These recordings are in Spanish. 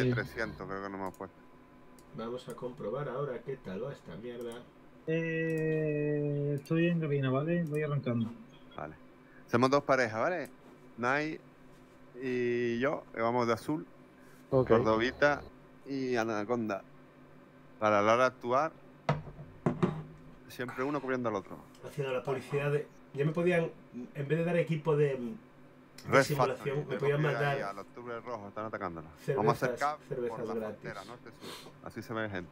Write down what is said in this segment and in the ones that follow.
de Sí. 300, creo que no hemos puesto. Vamos a comprobar ahora qué tal va esta mierda. Eh, estoy en cabina, ¿vale? Voy arrancando. Vale. Somos dos parejas, ¿vale? Nai y yo, que vamos de azul. Cordovita y Anaconda. Para la hora de actuar, siempre uno cubriendo al otro. Haciendo la publicidad de. Ya me podían, en vez de dar equipo de Red simulación, Factory, me podían ahí mandar. Al octubre rojo, están atacándonos. cervezas- Vamos a acercar por cervezas la gratis. frontera, norte-sur. Así se ve gente.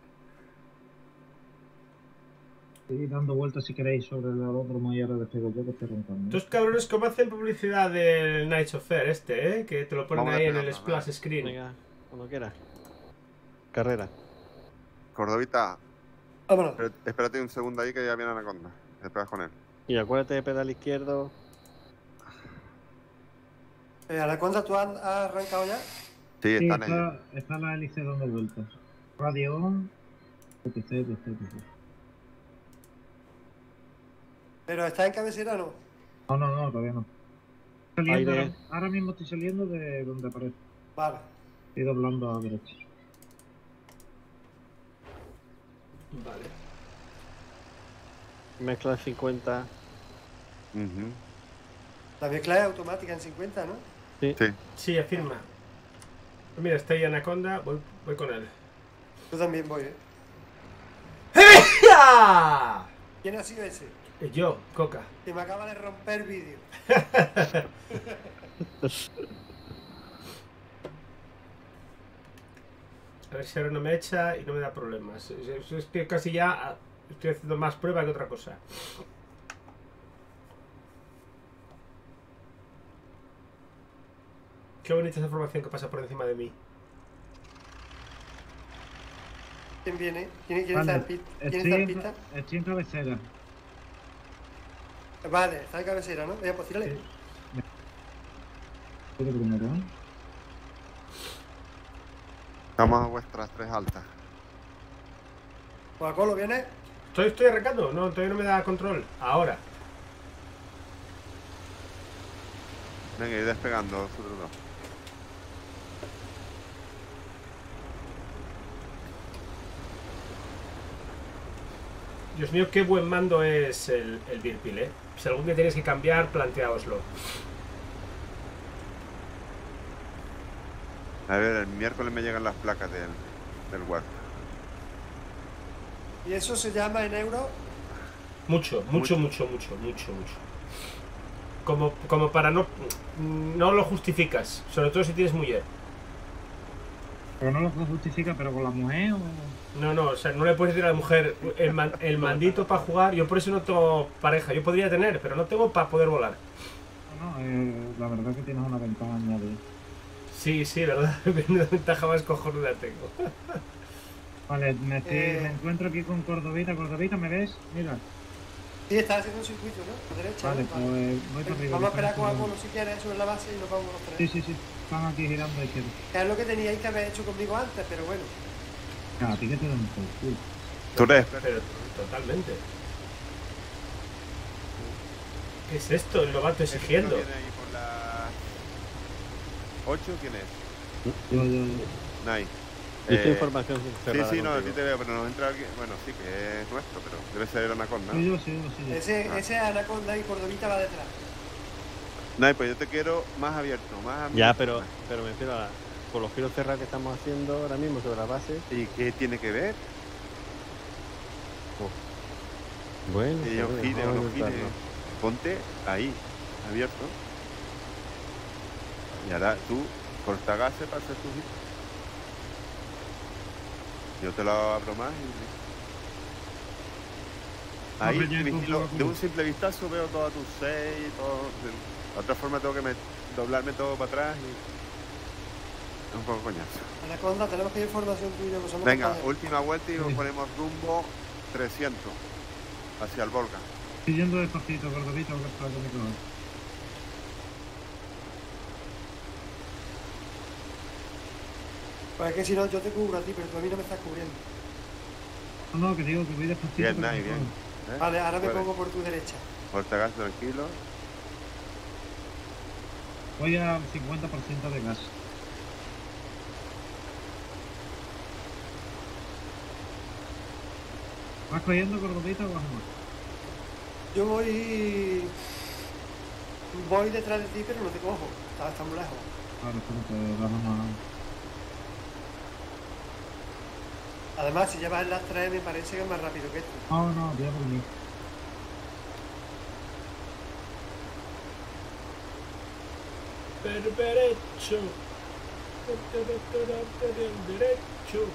Estoy dando vueltas si queréis sobre el aeródromo y ahora despego yo que estoy arrancando. Estos cabrones, ¿cómo hacen publicidad del Night of Fair este, eh? Que te lo ponen Vamos ahí en el splash screen. Venga, cuando quieras. Carrera. Cordovita, Vámonos. espérate un segundo ahí que ya viene Anaconda. Te pegas con él. Y acuérdate de pedal izquierdo. Eh, Anaconda, ¿tú has, arrancado ya? Sí, Sí, están ellos. está, está la hélice dando vueltas. Radio on. etc, etc, etc. ¿Pero está en cabecera o no? No, no, no, todavía no. Saliendo ahora, mismo estoy saliendo de donde aparece. Vale. Estoy doblando a la derecha. Vale. Mezcla de 50. Ujú. La mezcla es automática en 50, ¿no? Sí. Sí, afirma. Pues Mira, está ahí Anaconda, voy, voy con él. Yo también voy, ¿eh? ¡Ya! ¿Quién ha sido ese? Eh, Yo, Coca. Que me acaba de romper vídeo. A ver si ahora no me echa y no me da problemas. Es, que casi ya estoy haciendo más prueba que otra cosa. Qué bonita esa formación que pasa por encima de mí. ¿Quién viene? ¿Quién, quién Vale, está en pista? ¿Quién Estoy está en en, pista? estoy en cabecera. Vale, está en cabecera, ¿no? Venga, pues tírale. Sí. Estoy de primero, ¿eh? Estamos a vuestras tres altas. Coca-Cola, ¿viene? ¿Estoy, estoy arrancando? No, todavía no me da control. Ahora. Venga, ir despegando vosotros dos. Dios mío, qué buen mando es el, el Virpil, ¿eh? Si algún día tenéis que cambiar, planteaoslo. A ver, el miércoles me llegan las placas del, del huerto. ¿Y eso se llama en euros? Mucho, mucho, mucho, mucho, mucho, mucho. Como, como para no... No lo justificas, sobre todo si tienes mujer. Pero no lo justifica, pero con la mujer o. No, no, o sea, no le puedes decir a la mujer el, man- el mandito para jugar. Yo por eso no tengo pareja. Yo podría tener, pero no tengo para poder volar. No, no, eh, la verdad que tienes una ventaja añadida. Sí, sí, ¿verdad? Una ventaja más cojonuda tengo. Vale, me, estoy- Eh. me encuentro aquí con Cordovita. Cordovita, ¿me ves? Mira. Sí, está haciendo un circuito, ¿no? A derecha. Vale, pues voy para arriba. Vamos a esperar a voy para Coca-Cola arriba. si quieres sobre la base y nos vamos los Sí, tres. sí, sí. Están aquí girando a izquierda. Que es lo que teníais que haber hecho conmigo antes, pero bueno. Ah, a ti que te dan por culo. Tú eres Pero totalmente. ¿Qué es esto? El novato exigiendo. ¿Quién viene ahí por la 8? ¿Quién es? Yo, yo, yo. Nai. Dice Eh, información Sí, sí, no, a ti te veo, pero nos entra alguien. Bueno, sí, que es nuestro, pero debe ser Anaconda. Sí, yo, sí, yo, sí. yo. Ese, Ah. ese es Anaconda y Cordovita va detrás. Nai, pues yo te quiero más abierto, más Ya, abierto. pero, pero me refiero a la- con los giros cerrados que estamos haciendo ahora mismo sobre la base. ¿Y qué tiene que ver? Bueno, Que yo joder, gire o vamos a no gire. intentarlo. Ponte ahí, abierto. Y ahora tú, corta gases para hacer tu giro. Yo te lo abro más y... Ahí, de un simple vistazo veo todas tus seis y todo. De otra forma tengo que me- doblarme todo para atrás y... Un poco coñazo. Anaconda, tenemos que ir tuya, que somos Venga, última vuelta y nos Sí. ponemos rumbo 300 hacia el Volga. Estoy yendo despacito, Cordovita, que está con mi cojo. Pues es que si no, yo te cubro a ti, pero tú a mí no me estás cubriendo. No, no, que digo que voy despacito. Bien, bien. ¿eh? Vale, ahora me pongo por tu derecha. Corta gas tranquilo. Voy al 50% de gas. ¿Vas cogiendo cordobita o vas más? Yo voy. Voy detrás de ti, pero no te cojo. Estás tan lejos. Vale, espérate, vamos a... Además, si llevas las tres, me parece que es más rápido que esto. No, no, voy a por mí. Berberecho. Derecho.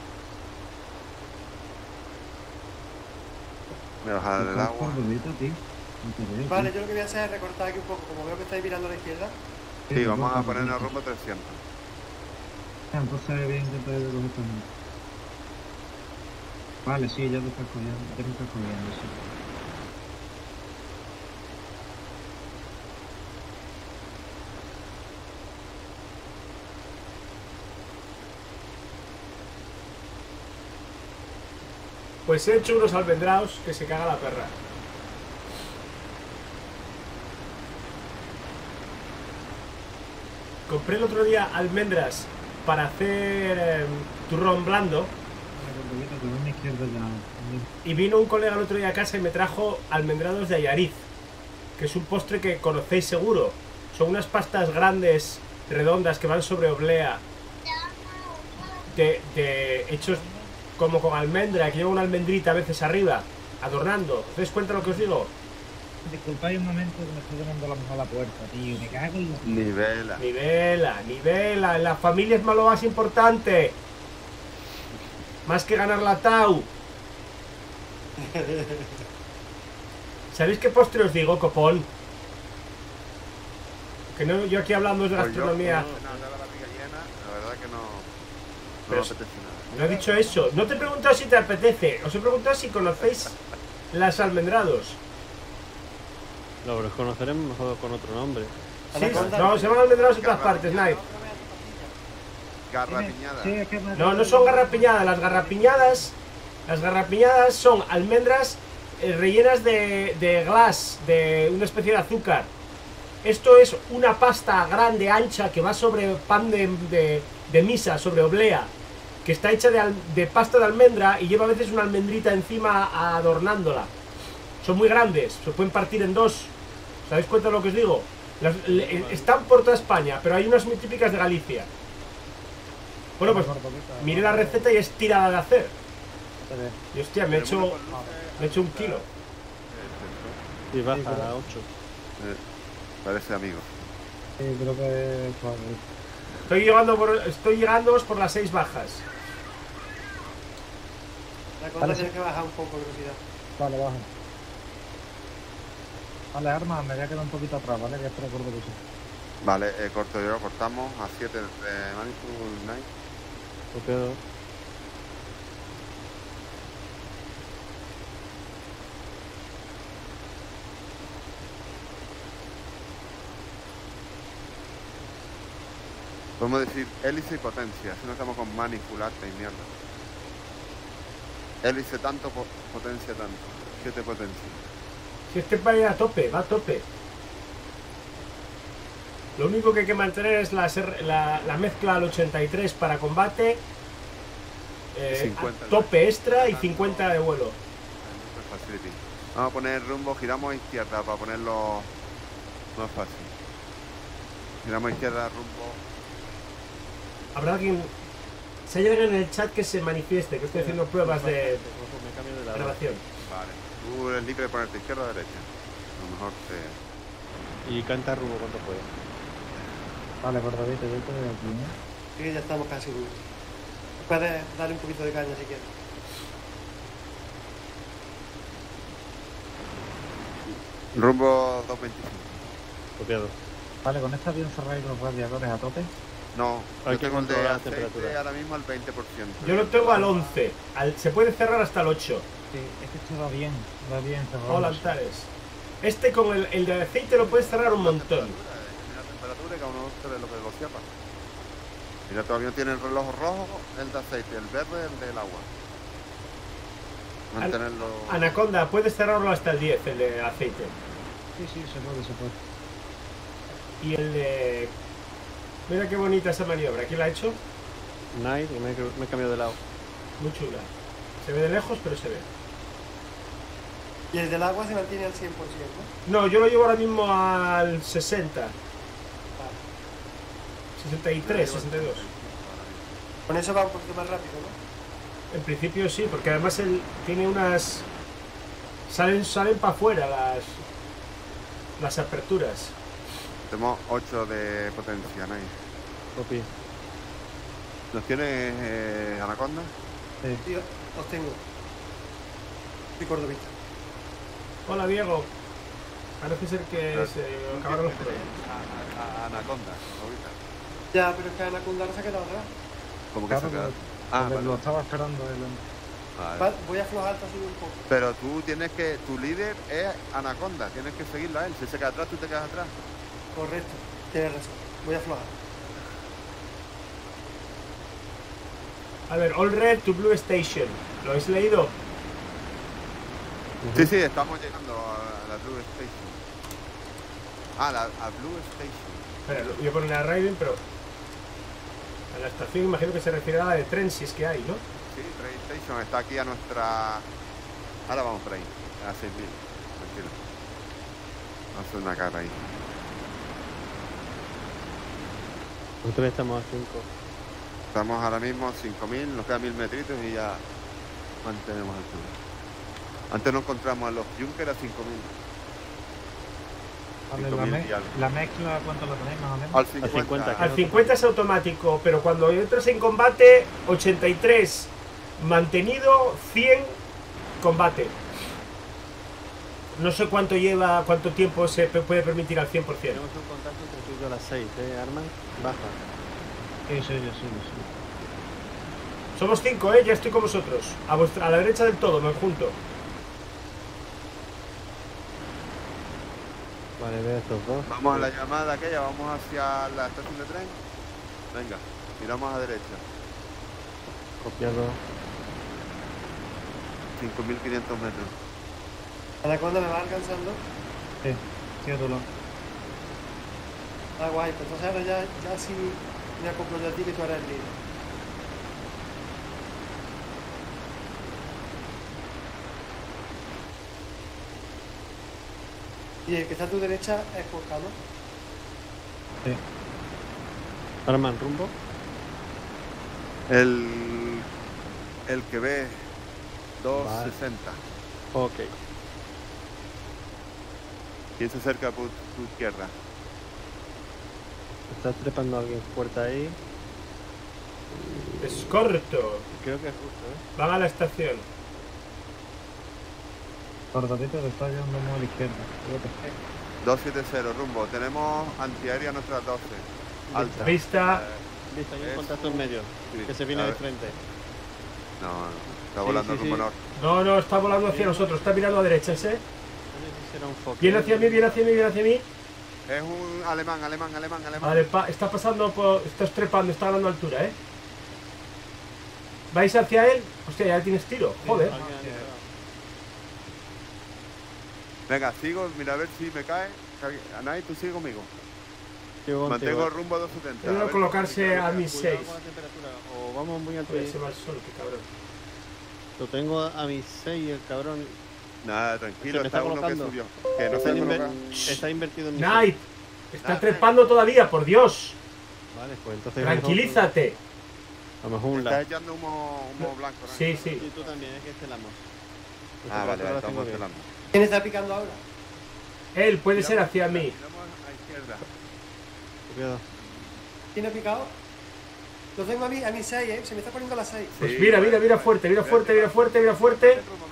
Me bajar el ¿Estás agua. cordobita, tío? No te veo, Vale, tío. yo lo que voy a hacer es recortar aquí un poco. Como veo que estáis mirando a la izquierda, Sí, vamos a cordobita. ponernos rumbo 300. Ah, Entonces voy a intentar coger también. Vale, sí, ya te estás cogiendo, ya me estás cogiendo, sí. Pues he hecho unos almendraos que se caga la perra. Compré el otro día almendras para hacer em, turrón blando y vino un colega el otro día a casa y me trajo almendrados de Ayariz, que es un postre que conocéis seguro. Son unas pastas grandes, redondas, que van sobre oblea, de- hechos como con almendra, que lleva una almendrita a veces arriba, adornando. ¿Os dais cuenta lo que os digo? Disculpad un momento que me estoy llamando la mujer a la puerta, tío. Me cago en la... Nivela. Nivela, nivela, en la familia es lo más importante. Más que ganar la Tau. ¿Sabéis qué postre os digo, copón? Que no, yo aquí hablando de Pues yo, gastronomía. no, no, la barriga llena, la verdad que no, no Pero me si- apetece nada. No he dicho eso. No te he preguntado si te apetece. Os he preguntado si conocéis las almendrados. No, pero los conoceremos mejor con otro nombre. Sí, no, se llaman almendrados en todas partes, Knife. Garra piñada. Sí, es que me... No, no son garrapiñadas. Las garrapiñadas, las garrapiñadas son almendras eh, rellenas de, de glass, de una especie de azúcar. Esto es una pasta grande, ancha, que va sobre pan de, de- de misa, sobre oblea, que está hecha de, al- de pasta de almendra y lleva a veces una almendrita encima adornándola. Son muy grandes, se pueden partir en dos. ¿Os dais cuenta de lo que os digo? Las- le- están por toda España, pero hay unas muy típicas de Galicia. Bueno, pues Miré la receta y es tirada de hacer. Y hostia, me he hecho, me he hecho un kilo. Y baja a 8. Eh, parece amigo. Sí, creo que... Estoy llegando por, estoy llegándoos por las seis bajas. La cosa Vale, tiene sí. que bajar un poco de velocidad. vale, baja. Vale, arma, me voy a quedar un poquito atrás, ¿vale? Que espero por eso. Vale, eh, corto yo, cortamos a 7 de Manitou Night. Copiado. Podemos decir hélice y potencia, si no estamos con mani, culata y mierda. Hélice tanto, po- potencia tanto. 7 potencia. Si este va a ir a tope, va a tope. Lo único que hay que mantener es la, la- la mezcla al 83 para combate, eh, 50 a tope extra y 50 de vuelo. Vamos a poner rumbo, giramos a izquierda para ponerlo más fácil. Giramos a izquierda, rumbo. Habrá alguien... Si hay alguien en el chat que se manifieste, que estoy haciendo pruebas de grabación. Vale. Tú eres libre de ponerte izquierda o derecha. A lo mejor te. Y canta rumbo cuanto pueda. Vale, cordobita, yo estoy aquí, ¿eh? Sí, que ya estamos casi. Puedes darle un poquito de caña si quieres. Rumbo 225. Copiado. Vale, con esta bien cerráis los radiadores a tope. No, Hay yo que tengo el de la temperatura. ahora mismo al 20%. Yo lo tengo al 11. Al- se puede cerrar hasta el 8. Sí, es que esto va bien, va bien cerrado. Hola, Antares. Este con el, el de aceite lo puedes cerrar un montón. Mira la temperatura y cada uno se ve lo que lo cierra. Mira, todavía tiene el reloj rojo, el de aceite, el verde, el del agua. Mantenerlo. Anaconda, puedes cerrarlo hasta el 10, el de aceite. Sí, sí, se puede, se puede. Y el de... Mira qué bonita esa maniobra. ¿Quién la ha hecho? Night y me, he- me he cambiado de lado. Muy chula. Se ve de lejos, pero se ve. Y el del agua se mantiene al 100%, ¿no? No, yo lo llevo ahora mismo al 60. 63, 62. Con eso va un poquito más rápido, ¿no? En principio sí, porque además él tiene unas... Salen, salen para afuera las, las aperturas. Tenemos 8 de potencia, ¿no? Copi. ¿Los tienes eh, Anaconda? Tío, os tengo. Soy cordobista. Hola Diego. Parece ser que Pero se acabaron los tienes, problemas. a- a- Anaconda, ahorita. Ya, pero es que Anaconda ahora se ha quedado atrás. Como que se ha quedado. Ah, vale, lo estaba esperando él. vale. Va- Voy a aflojar así un poco. Pero tú tienes que. Tu líder es Anaconda, tienes que seguirla a él. Si se queda atrás, tú te quedas atrás. Correcto. Tienes razón. Voy a aflojar. A ver, All Red to Blue Station. ¿Lo habéis leído? Sí, sí, estamos llegando a la Blue Station. Ah, la, a Blue Station. Espera, lo voy a poner a Raiden, pero... A la estación imagino que se refiere a la de tren, si es que hay, ¿no? Sí, Train Station está aquí a nuestra. Ahora vamos por ahí, a 6000. Tranquilo. Vamos a hacer una cara ahí. Nosotros estamos a 5. Estamos ahora mismo a 5000, nos quedan 1000 metritos y ya mantenemos altura. Antes nos encontramos a los Junker a 5000. Vale, la, 5000 me- la mezcla, ¿cuánto la tenéis más o menos? Al 50. 50, Al 50 es automático, pero cuando entras en combate, 83 mantenido, 100 combate. No sé cuánto lleva, cuánto tiempo se puede permitir al 100%. Tenemos un contacto entre tú y yo a las 6, ¿eh, Arman? Baja. Sí, sí, yo sí, yo sí. Somos 5, ¿eh? Ya estoy con vosotros. A, vuestra, a la derecha del todo, me junto. Vale, veo estos dos. Vamos a la llamada aquella, vamos hacia la estación de tren. Venga, miramos a derecha. Copiado. 5500 metros. Anaconda me va alcanzando. Sí, lado. Ah, guay. Pues entonces ahora ya, ya sí me acoplo yo a ti que tú eres el líder. Y el que está a tu derecha es Porca, ¿no? Sí. Arman, rumbo. El, el que ve 260. Ok. ¿Quién se acerca por tu izquierda? Está trepando alguien fuerte ahí. Es corto. Creo que es justo, ¿eh? Van a la estación. Cordobito te está muy a la izquierda. Fíjate. 270 rumbo. Tenemos antiaérea a nuestras 12. Alta. Vista. Eh, Listo, hay un Es contacto en medio. sí, Que se viene de frente. no, no, está volando sí, rumbo sí. norte. No, no, está volando hacia nosotros. Está mirando a derechas, ¿eh? Un. Viene hacia mí, viene hacia mí, viene hacia mí. Es un alemán, alemán, alemán, alemán. Vale, pa- está pasando por. Está trepando, está ganando altura, ¿eh? ¿Vais hacia él? Hostia, ya tienes tiro. Joder. Disparado. Venga, sigo, mira a ver si me cae. Anay, tú sigue conmigo. Sigo Mantengo el rumbo a 270. Primero a ver colocarse a mis cae. Cuidado 6. con la temperatura. O vamos muy alto. Oye, y- se va el sol, qué cabrón. Lo tengo a mis 6 el cabrón. Nada, tranquilo, me está, está uno que colocando. subió. Que no está, se inver- está invertido en mi Night, está trepando todavía, por Dios. Vale, pues entonces. Tranquilízate. A lo mejor un Está echando humo, humo blanco, ¿no? Sí, sí. Y tú también, es que estelamos. Ah, vale, vale, Ahora estamos celando. ¿Quién está picando ahora? Él puede ser hacia mí. Miramos a izquierda. Cuidado. ¿Quién ha picado? Lo tengo a mí, a mí 6, ¿eh? Se me está poniendo las 6. Pues Sí, mira, mira, mira fuerte, mira fuerte, mira fuerte, mira fuerte. Mantén rumbo,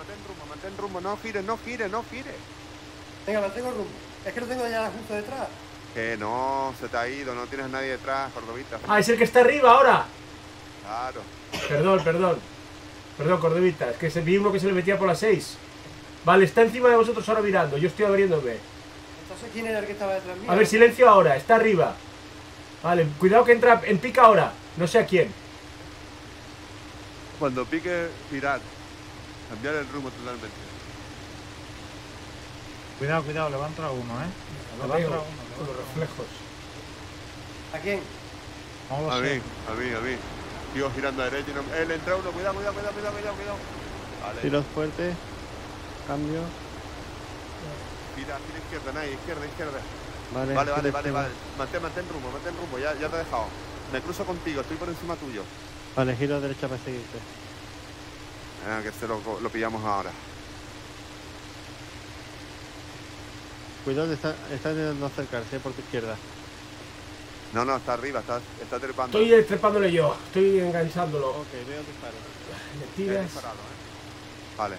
rumbo. No gires, no gires, no gires. Venga, mantengo el rumbo. Es que lo tengo ya justo detrás. Que no, se te ha ido, no tienes a nadie detrás, Cordovita. Ah, es el que está arriba ahora. Claro. Perdón, perdón. Perdón, Cordovita, es que se vi uno que se le metía por las 6. Vale, está encima de vosotros ahora mirando, yo estoy abriéndome. Entonces, ¿quién era el que estaba detrás mío? A ver, silencio ahora, está arriba. Vale, cuidado que entra en pica ahora. No sé a quién. Cuando pique, girar. Cambiar el rumbo totalmente. Cuidado, cuidado, le va a entrar uno, ¿eh? Le Lo va a uno. le con va a los reflejos. ¿A quién? No lo A mí, a mí, a mí. Sigo girando a derecha y no... Eh, le entra uno, cuidado, cuidado, cuidado, cuidado, cuidado, cuidado. Vale. Tiros fuertes. Cambio. Gira, gira izquierda, Nay, izquierda, izquierda. Vale, Vale, vale, vale, vale. Mantén, mantén rumbo, mantén rumbo, ya, ya te he dejado. Me cruzo contigo, estoy por encima tuyo. Vale, giro a derecha para seguirte. Ah, que se lo, lo pillamos ahora. Cuidado, está, está intentando acercarse eh, por tu izquierda. No, no, está arriba, está, está trepando. Estoy trepándole yo, estoy enganchándolo. Ok, veo disparo. Le tiras. disparado, ¿eh? Vale.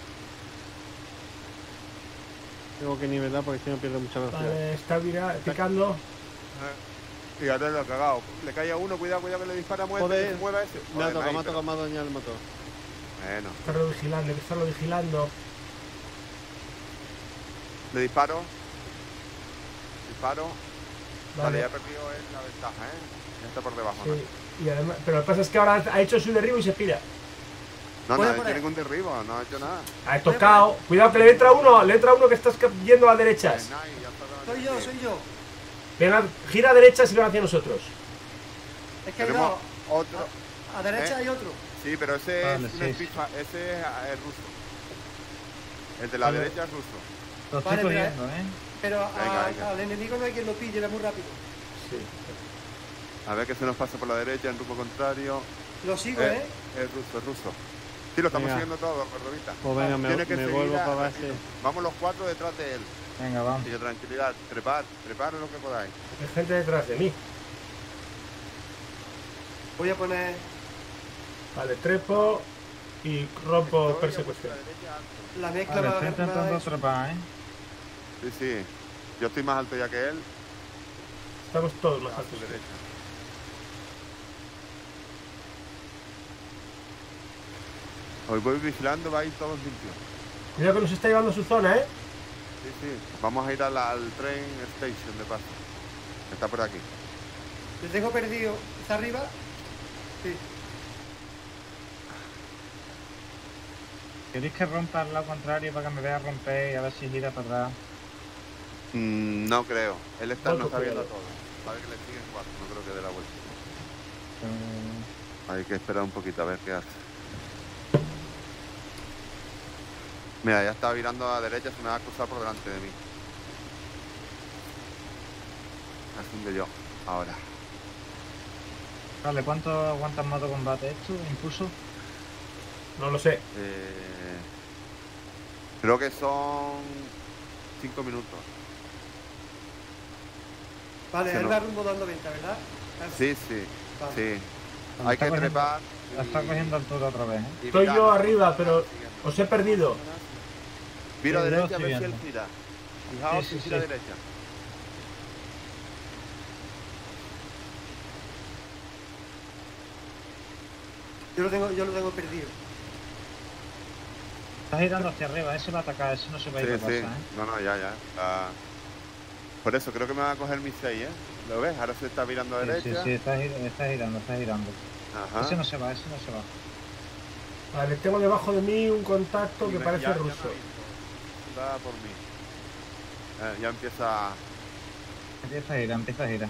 Tengo que nivelar porque si no pierdo mucha velocidad. Vale, está vira- picando. Fíjate lo cagado. Le cae a uno, cuidado, cuidado que le dispara, mueve, mueva ese. Me ha tocado, me ha tocado más dañar el motor. Bueno, Estarlo vigilando, hay que estarlo vigilando. le disparo. Disparo. Vale, Vale. ya he perdido él la ventaja, ¿eh? Ya está por debajo, ¿no? Sí. Y además, pero lo que pasa es que ahora ha hecho su derribo y se pira. No, no, Puede ha hecho ningún derribo, no ha hecho nada. Ha tocado. Cuidado que le entra uno, le entra uno que estás yendo a derechas. Eh, Soy yo, soy yo. Venga, gira a derechas y van hacia nosotros. Es que hay Tenemos dos. otro. A derecha ¿Eh? hay otro. Sí, pero ese Vale, es sí. espifa- ese es eh, ruso. El de la Vale. derecha es ruso. Lo estoy Vale, cogiendo, ¿eh? Pero a- Venga, al enemigo no hay quien lo pille, era muy rápido. Sí. A ver que se nos pasa por la derecha en rumbo contrario. Lo sigo, Eh, ¿eh? Es ruso, es ruso. Sí, lo estamos Venga. siguiendo todo, Cordovita. Pues venga, me, Tiene que me seguir vuelvo a- para base. Vamos los cuatro detrás de él. Venga, vamos. Así que tranquilidad, trepar, trepar lo que podáis. Hay gente detrás de mí. Voy a poner Vale, trepo y rompo persecución. vuestra derecha, alto. la mezcla Vale, va estoy intentando atrapar, ¿eh? Sí, sí. Yo estoy más alto ya que él. Estamos todos más altos. derecha. Hoy voy vigilando, va a ir todos limpios. Cuidado que nos está llevando a su zona, ¿eh? Sí, sí. Vamos a ir a la- al train station de paso. Está por aquí. Le tengo perdido. ¿Está arriba? Sí. ¿Queréis que rompa al lado contrario para que me vea romper y a ver si gira para atrás? Mm, no creo. Él está, no está viendo todo. Sabe que le siguen cuatro, no creo que dé la vuelta. Eh, Hay que esperar un poquito a ver qué hace. Mira, ya está virando a la derecha, se me va a cruzar por delante de mí. Así que yo, ahora. Vale, ¿cuánto aguanta en modo combate esto? ¿Impulso? No lo sé. Eh, creo que son cinco minutos. Vale, Se él no- va rumbo dando venta, ¿verdad? Sí, sí, Vale. sí. Hay está que cogiendo- trepar. La está y- cogiendo altura otra vez, ¿eh? y Estoy yo arriba, pero os he perdido. Viro a Sí, derecha a ver si él gira. Fijaos Sí, si sí, gira a sí. derecha. Yo lo tengo, yo lo tengo perdido. Está girando hacia arriba, ese va a atacar, ese no se va a ir Sí, a sí. casa, ¿eh? No, no, ya, ya. Por eso creo que me va a coger mi 6, ¿eh? ¿Lo ves? Ahora se está virando a Sí, sí, derecha. sí, está, gir- está girando, está girando. Ajá. Ese no se va, ese no se va. Vale, tengo debajo de mí un contacto Y que me- parece ya- ya ruso. Va por mí. Eh, ya empieza. Empieza a girar, empieza a girar.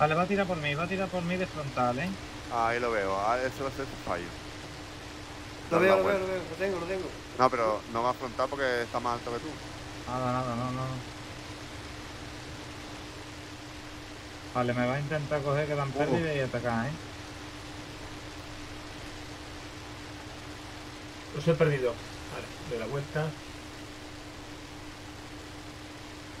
Vale, va a tirar por mí, va a tirar por mí de frontal, ¿eh? Ahí lo veo. Ah, eso va a ser su Lo veo, lo veo, vuelta. lo veo. Lo tengo, lo tengo. No, pero no va a afrontar porque está más alto que tú. Nada, nada, no, no. Vale, me va a intentar coger que dan pérdida y atacar, ¿eh? Os he perdido. Vale, de la vuelta.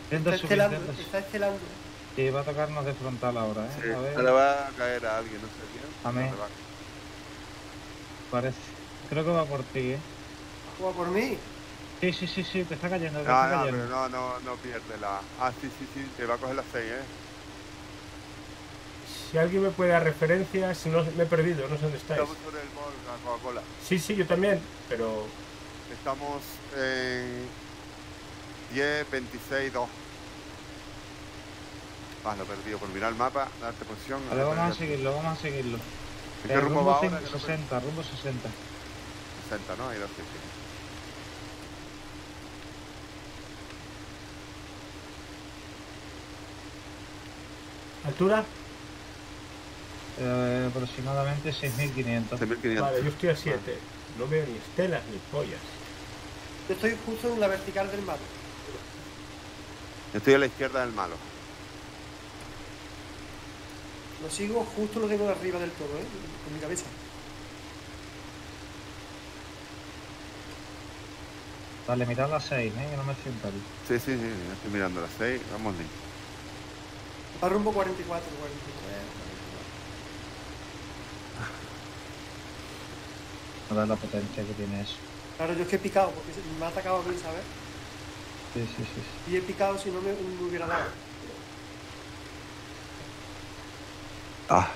Está estelando, está estelando. Sí, va a tocarnos de frontal ahora, ¿eh? A ver, Le va a caer a alguien, no sé quién. A mí. parece. Creo que va por ti, ¿eh? Juega por mí. Sí, sí, sí, sí, te está cayendo, te No, está no, cayendo. pero no, no, no pierde la. Ah, sí, sí, sí, te va a coger la 6, ¿eh? Si alguien me puede dar referencias, si no me he perdido, no sé dónde estáis. Estamos sobre el mall, la Coca-Cola. Sí, sí, yo también, pero Estamos en 10, 26, 2. Ah, lo he perdido por mirar el mapa, darte posición. He vamos a seguirlo, vamos a seguirlo. ¿En Eh, qué rumbo rumbo va ahora? 5, Que no 60, rumbo 60. 60, ¿no? Hay dos, sí. altura. Eh, aproximadamente 6.500. 6.500. Vale, yo estoy a 7. No veo ni estelas ni pollas. Yo estoy justo en la vertical del mar. Estoy a la izquierda del malo. Lo sigo justo lo tengo arriba del todo, ¿eh? Con mi cabeza. Vale, mirad las 6, ¿eh? Que no me siento ahí. Sí, sí, sí, estoy mirando las 6. Vamos, Link. Va rumbo 44, 43. No da la potencia que tiene eso. Claro, yo es que he picado, porque me ha atacado a mí, ¿sabes? Sí, sí, sí. sí. Y he picado si no me, me hubiera dado. Ah,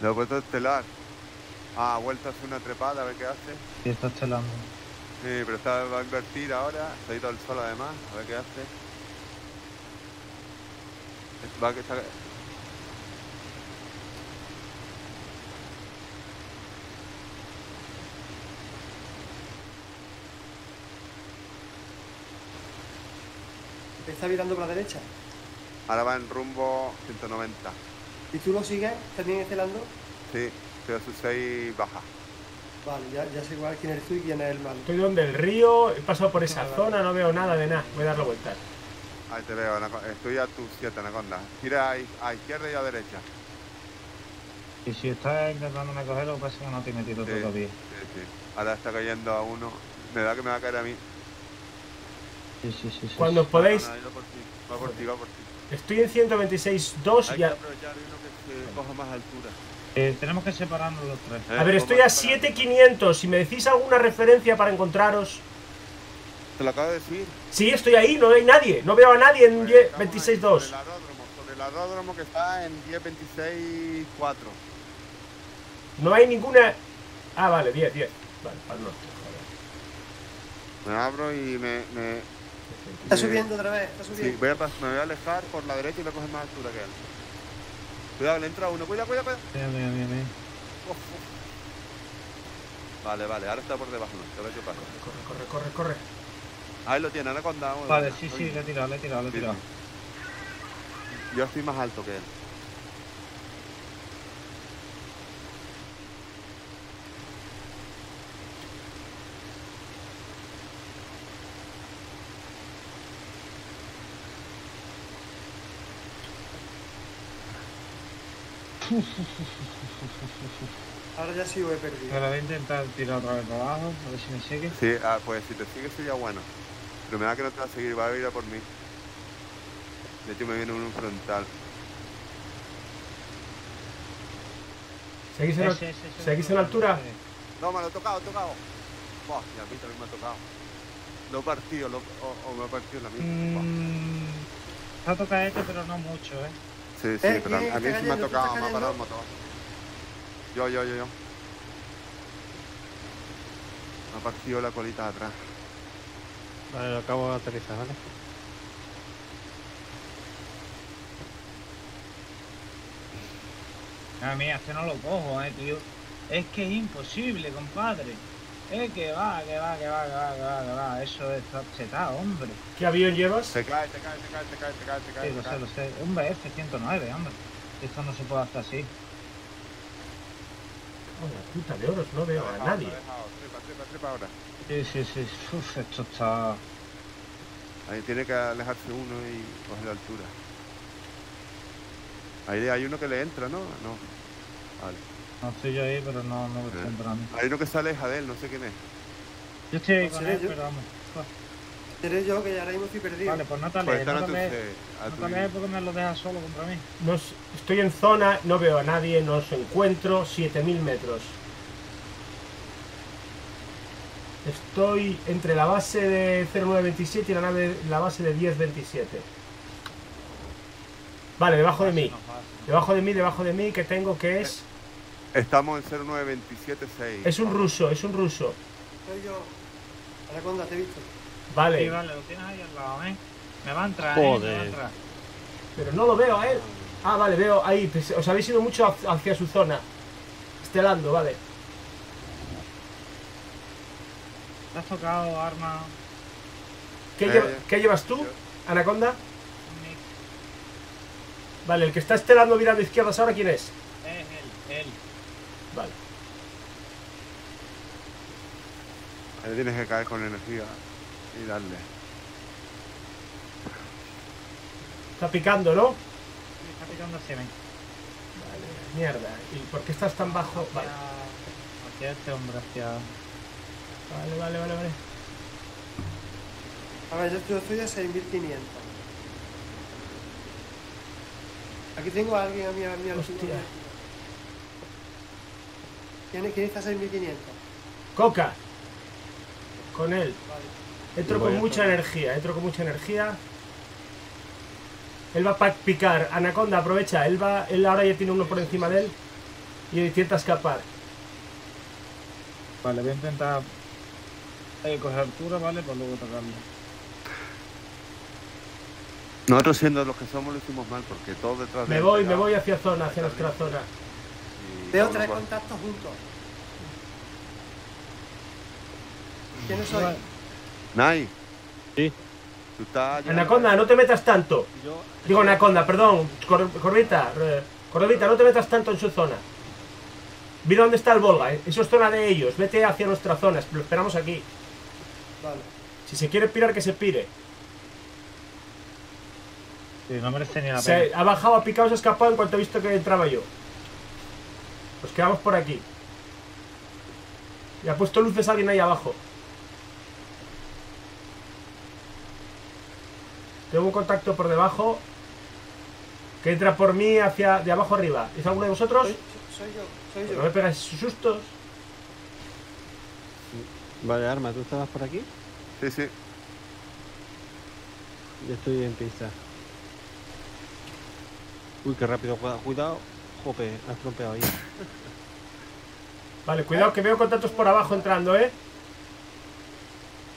lo he puesto estelar. Ah, ha vuelto a hacer una trepada, a ver qué hace. Sí, está estelando. Sí, pero está, va a invertir ahora. Se ha ido al sol además, a ver qué hace. Va a que está... Está virando para la derecha. Ahora va en rumbo 190. ¿Y tú lo sigues también estelando? Sí, pero sus 6 baja. Vale, ya, ya sé igual quién eres tú y quién es el malo. Estoy donde el río, he pasado por esa zona, no veo nada de nada. Voy a dar la vuelta. Ahí te veo, estoy a tu 7, Anaconda. Gira a, izquierda y a derecha. Y si estás intentando coger, lo que pasa es que no te he metido Sí, todavía. sí, sí. Ahora está cayendo a uno. Me da que me va a caer a mí. Sí, sí, sí. sí, Cuando sí. podéis, No, no, ha ido por ti. Va por ti, va por ti. estoy en 126.2 Hay y que a, aprovechar uno que coja más altura. Eh, tenemos que separarnos los tres. Eh, a ver, ¿cómo estoy a se para? 7500. Si me decís alguna referencia para encontraros. Te lo acabo de decir. Sí, estoy ahí, no hay nadie. No veo a nadie en Pues 10 estamos ahí 26.2. Sobre el aeródromo, sobre el aeródromo que está en 10.26.4. No hay ninguna. Ah, vale, 10, 10. Vale, al norte. Me abro y me... me Está me- subiendo otra vez, está Sí, subiendo. voy a, me voy a alejar por la derecha y voy a coger más altura que él. Cuidado, le entra uno. Cuidado, cuidado, cuidado. Mira, mira, mira. Vale, vale, ahora está por debajo nuestro. A ver qué pasa. Corre, corre, corre, corre. Ahí lo tiene, anaconda. uno. Vale, sí, sí, le he tirado, le he tirado, le he tirado. Yo estoy más alto que él. Ahora ya sí he perdido. Ahora voy a intentar tirar otra vez para abajo, a ver si me sigue. Sí, ah, pues si te sigue sería bueno. Pero me da que no te va a seguir, va a ir a por mí. De hecho me viene uno en frontal. ¿Seguís en, al- Ese, ese, ese, ¿seguís en altura? No, me lo he tocado, he tocado. Buah, y a mí también me ha tocado. Lo he partido, lo, o, o me ha partido la misma. Mm, Está tocado este, pero no mucho, ¿eh? Sí, sí, Eh, pero a, ¿quién a mí está sí me ha tocado, me ha parado el motor. Yo, yo, yo, yo. Me ha partido la colita de atrás. Vale, lo acabo de aterrizar, ¿vale? Ah, mira, es que no lo cojo, eh, tío. Es que es imposible, compadre. Es que va, que va, que va, que va, que va, que va. Eso está chetado, hombre. ¿Qué avión llevas? Se cae, se cae, se cae, se cae, se cae, se cae. Sí, lo se sé, cae. lo sé. Un BF-109, hombre. Esto no se puede hacer así. Oh, la puta de oros, no veo a nadie. lo he dejado. Trepa, trepa, trepa ahora. Sí, sí, sí. Uf, esto está... Ahí tiene que alejarse uno y coger la altura. Ahí hay uno que le entra, ¿no? No. Vale. No estoy yo ahí, pero no, no me Eh. entra a mí. Hay uno que se aleja de él, no sé quién es. Yo estoy ahí Pues con él, yo. pero vamos. Seré yo que ahora mismo estoy perdido. Vale, pues no te Pues no te alejes porque me lo dejas solo contra mí. No estoy en zona, no veo a nadie, no os encuentro. 7000 metros. Estoy entre la base de 0927 y la nave la base de 1027. Vale, debajo de mí. Debajo de mí, debajo de mí, que tengo que es. Estamos en 09276. Es un ruso, es un ruso. Soy yo. Anaconda, te he visto. Sí, Vale, vale, lo tienes ahí al lado, ¿eh? Me va a entrar, ¿eh? Me va a Joder. entrar. pero no lo veo a él. Ah, vale, veo ahí. pues, Os habéis ido mucho hacia- su zona. Estelando, vale. ¿Te has tocado arma? ¿Qué, Eh, lleva- ya. qué llevas tú, Yo- Anaconda? Vale, el que está estelando mirando izquierdas ahora, ¿quién es? Vale. Ahí tienes que caer con energía. y darle. Está picando, ¿no? Sí, está picando semen. Vale, mierda. ¿Y por qué estás tan bajo? Vale, Hacia, hacia este hombre, hacia... vale, vale, vale. vale. A ver, yo estoy- a 6500. Aquí tengo a alguien a mi, a mi altura. Hostia. ¿Quién, ¿Quién está a 6500? Coca. Con él. Vale. Entro con mucha energía, entro con mucha energía. Él va a picar. Anaconda, aprovecha. Él va, él ahora ya tiene uno por encima de él. Y intenta escapar. Vale, voy a intentar eh, coger altura, ¿vale? Para luego atacarlo. Nosotros siendo los que somos lo hicimos mal porque todos detrás de Me voy, me voy hacia zona, hacia nuestra zona. Veo tres los- contactos juntos. ¿Quiénes sois? Nai, Sí, tú estás... llegando- Anaconda, no te metas tanto. yo. Digo Anaconda, perdón. Cor- Corvita, eh, Corvita, no te metas tanto en su zona. Mira dónde está el Volga, eh. eso es zona de ellos. Vete hacia nuestra zona, lo esperamos aquí. Vale. Si se quiere pirar, que se pire. Sí, no merece ni la pena. Se ha bajado, ha picado, se ha escapado en cuanto ha visto que entraba yo. Nos quedamos por aquí. Y ha puesto luces alguien ahí abajo. Tengo un contacto por debajo. Que entra por mí hacia de abajo arriba. ¿Es alguno de vosotros? Soy, soy yo, soy Pues yo. no me pegáis sustos. Vale, Arma, ¿tú estabas por aquí? Sí, sí. Yo estoy en pista. Uy, qué rápido. Cuidado, Jope, has trompeado ahí. Vale, cuidado que veo contactos por abajo entrando, ¿eh?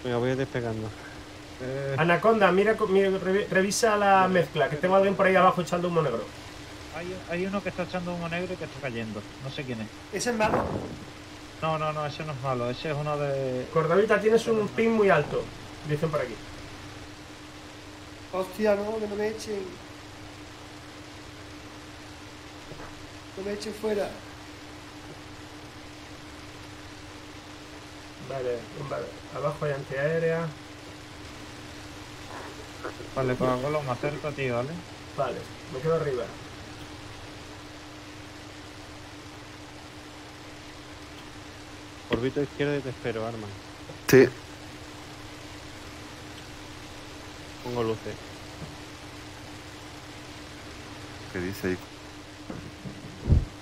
Venga, voy despegando. Eh, Anaconda, mira, revisa la mezcla, que tengo a alguien por ahí abajo echando humo negro. hay, hay uno que está echando humo negro y que está cayendo. No sé quién es. ¿Ese es malo? No, no, no, ese no es malo. Ese es uno de... Cordovita, tienes un ping muy alto, dicen por aquí. Hostia, no, que no me echen. No me echen fuera. Vale, vale. abajo hay antiaérea. Vale, pues hago lo más cerca, tío, ¿vale? Vale, me quedo arriba. Orbito izquierdo y te espero, Arma. Sí. Pongo luces. ¿Qué dice ahí?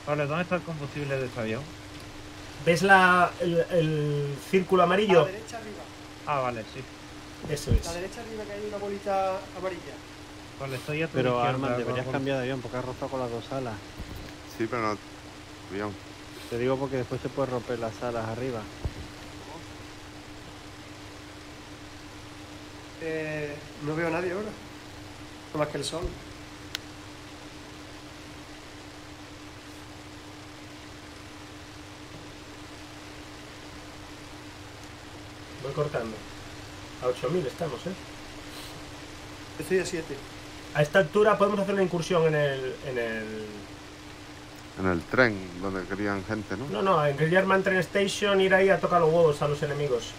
Vale, ¿dónde está el combustible de este avión? ¿Ves la, el, el círculo A la amarillo? derecha arriba. Ah, vale, sí. Eso A es. la derecha arriba que hay una bolita amarilla. Vale, estoy a tu Pero, izquierda, Arma, con- deberías con- cambiar de avión porque has rozado con las dos alas. Sí, pero no... Avión. Te digo porque después se puede romper las alas arriba. Eh, no veo a nadie ahora. No más que el sol. Voy cortando. A 8000 estamos, ¿eh? Estoy a 7. A esta altura podemos hacer una incursión en el. En el En el tren donde querían gente, ¿no? no, no, en el German Train Station ir ahí a tocar los huevos a los enemigos.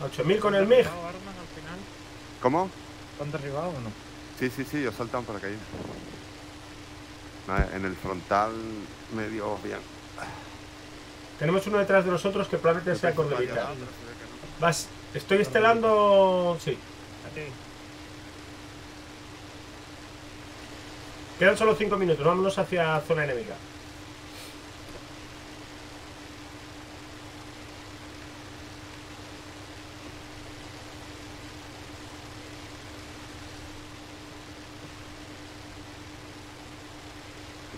A 8000 con el MIG. armas al final? ¿Cómo? ¿Están derribados o no? Sí, sí, sí, yo saltan por caída. En el frontal medio bien. Tenemos uno detrás de nosotros que probablemente sea no. Vas, estoy estelando. Sí. Aquí. Quedan solo 5 minutos, vámonos hacia zona enemiga.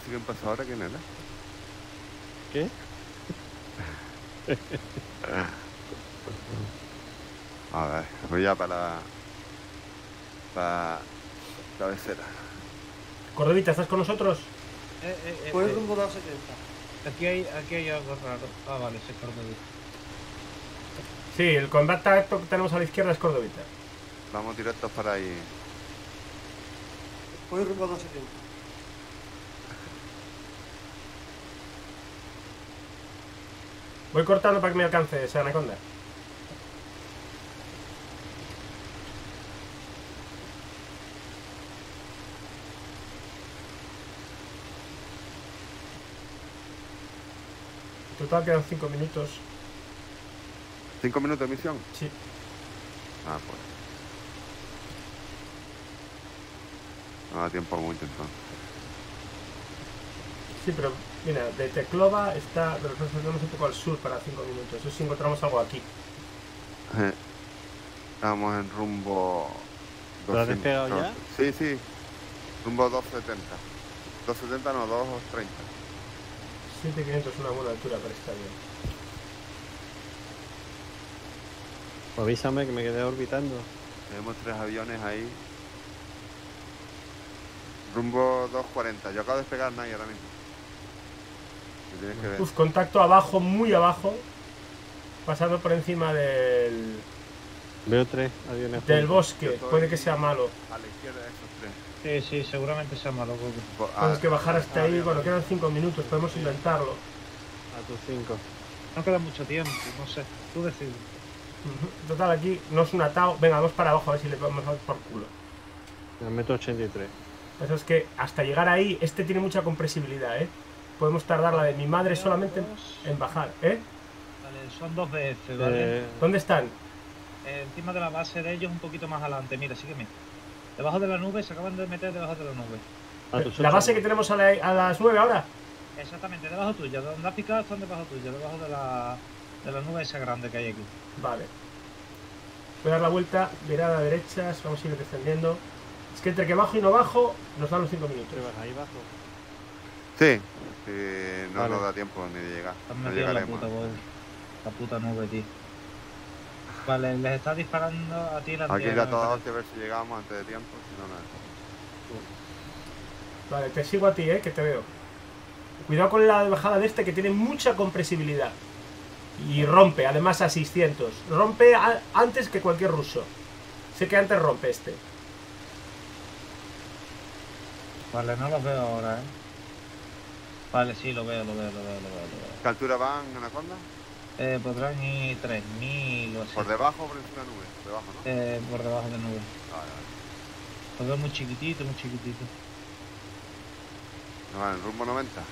¿Ese que pasó ahora quién era? ¿Qué? A ver, voy ya para... Para... Cabecera. Cordovita, ¿estás con nosotros? Eh, eh, eh, Voy eh, rumbo 270. aquí, hay, aquí hay algo raro. Ah, vale, se corta Sí, el contacto que tenemos a la izquierda es Cordovita. Vamos directos para ahí. Voy rumbo 270. Voy cortando para que me alcance esa anaconda. Total quedan 5 minutos. ¿5 minutos de misión? Sí. Ah, pues. No da tiempo al momento entonces. Sí, pero mira, de Teclova está, pero nosotros tenemos un poco al sur para 5 minutos. Eso si encontramos algo aquí. Eh, Estamos en rumbo... ¿Lo has 200. despegado ya? Sí, sí. Rumbo 270. 270 no, 230. 7500 es una buena altura para estar bien. Pues avísame que me quedé orbitando. Tenemos tres aviones ahí. Rumbo 240. Yo acabo de despegar nadie ahora mismo. Me tienes que ver. Uf, contacto abajo, muy abajo. Pasando por encima del, Veo tres aviones. del juntos. bosque. Puede que sea malo. A la izquierda de esos tres. Sí, sí, seguramente sea malo. Coco. Po- Tienes ah, que bajar hasta ah, ahí. Bueno, quedan 5 minutos, podemos intentarlo. A tus cinco. No queda mucho tiempo, no sé. Tú decides. Total, aquí no es un atado. Venga, vamos para abajo a ver si le podemos dar por culo. Me meto 83. Eso es que hasta llegar ahí, este tiene mucha compresibilidad, ¿eh? Podemos tardar la de mi madre solamente en, bajar, ¿eh? Vale, son dos BF, ¿vale? Eh, ¿Dónde están? Eh, encima de la base de ellos, un poquito más adelante. Mira, sígueme. Debajo de la nube, se acaban de meter debajo de la nube. a tus La base que tenemos a, la- a las 9 ahora. Exactamente, debajo tuya. Donde has picado están debajo tuya, debajo de la, de la nube esa grande que hay aquí. Vale. Voy a dar la vuelta, mirada a derechas, vamos a ir descendiendo. Es que entre que bajo y no bajo, nos dan los 5 minutos. ¿Qué vas ahí bajo? Sí, sí, no Vale. nos da tiempo ni de llegar. Están No la llegaremos. puta, bol. La puta nube, tío. Vale, les está disparando a ti la Aquí me todos parece. que ver si llegamos antes de tiempo, si no, nada. Vale, te sigo a ti, ¿eh? Que te veo. Cuidado con la bajada de este que tiene mucha compresibilidad. Y rompe, además a 600. Rompe a- antes que cualquier ruso. Sé que antes rompe este. Vale, no los veo ahora, eh. Vale, sí, lo veo, lo veo, lo veo, lo veo. ¿Qué altura van, Anaconda? Eh, podrán ir 3.000 o así. ¿Por debajo o por encima de la nube? Por debajo, ¿no? Eh, por debajo de nube. Vale, vale. Lo veo muy chiquitito, muy chiquitito. Vale, rumbo 90.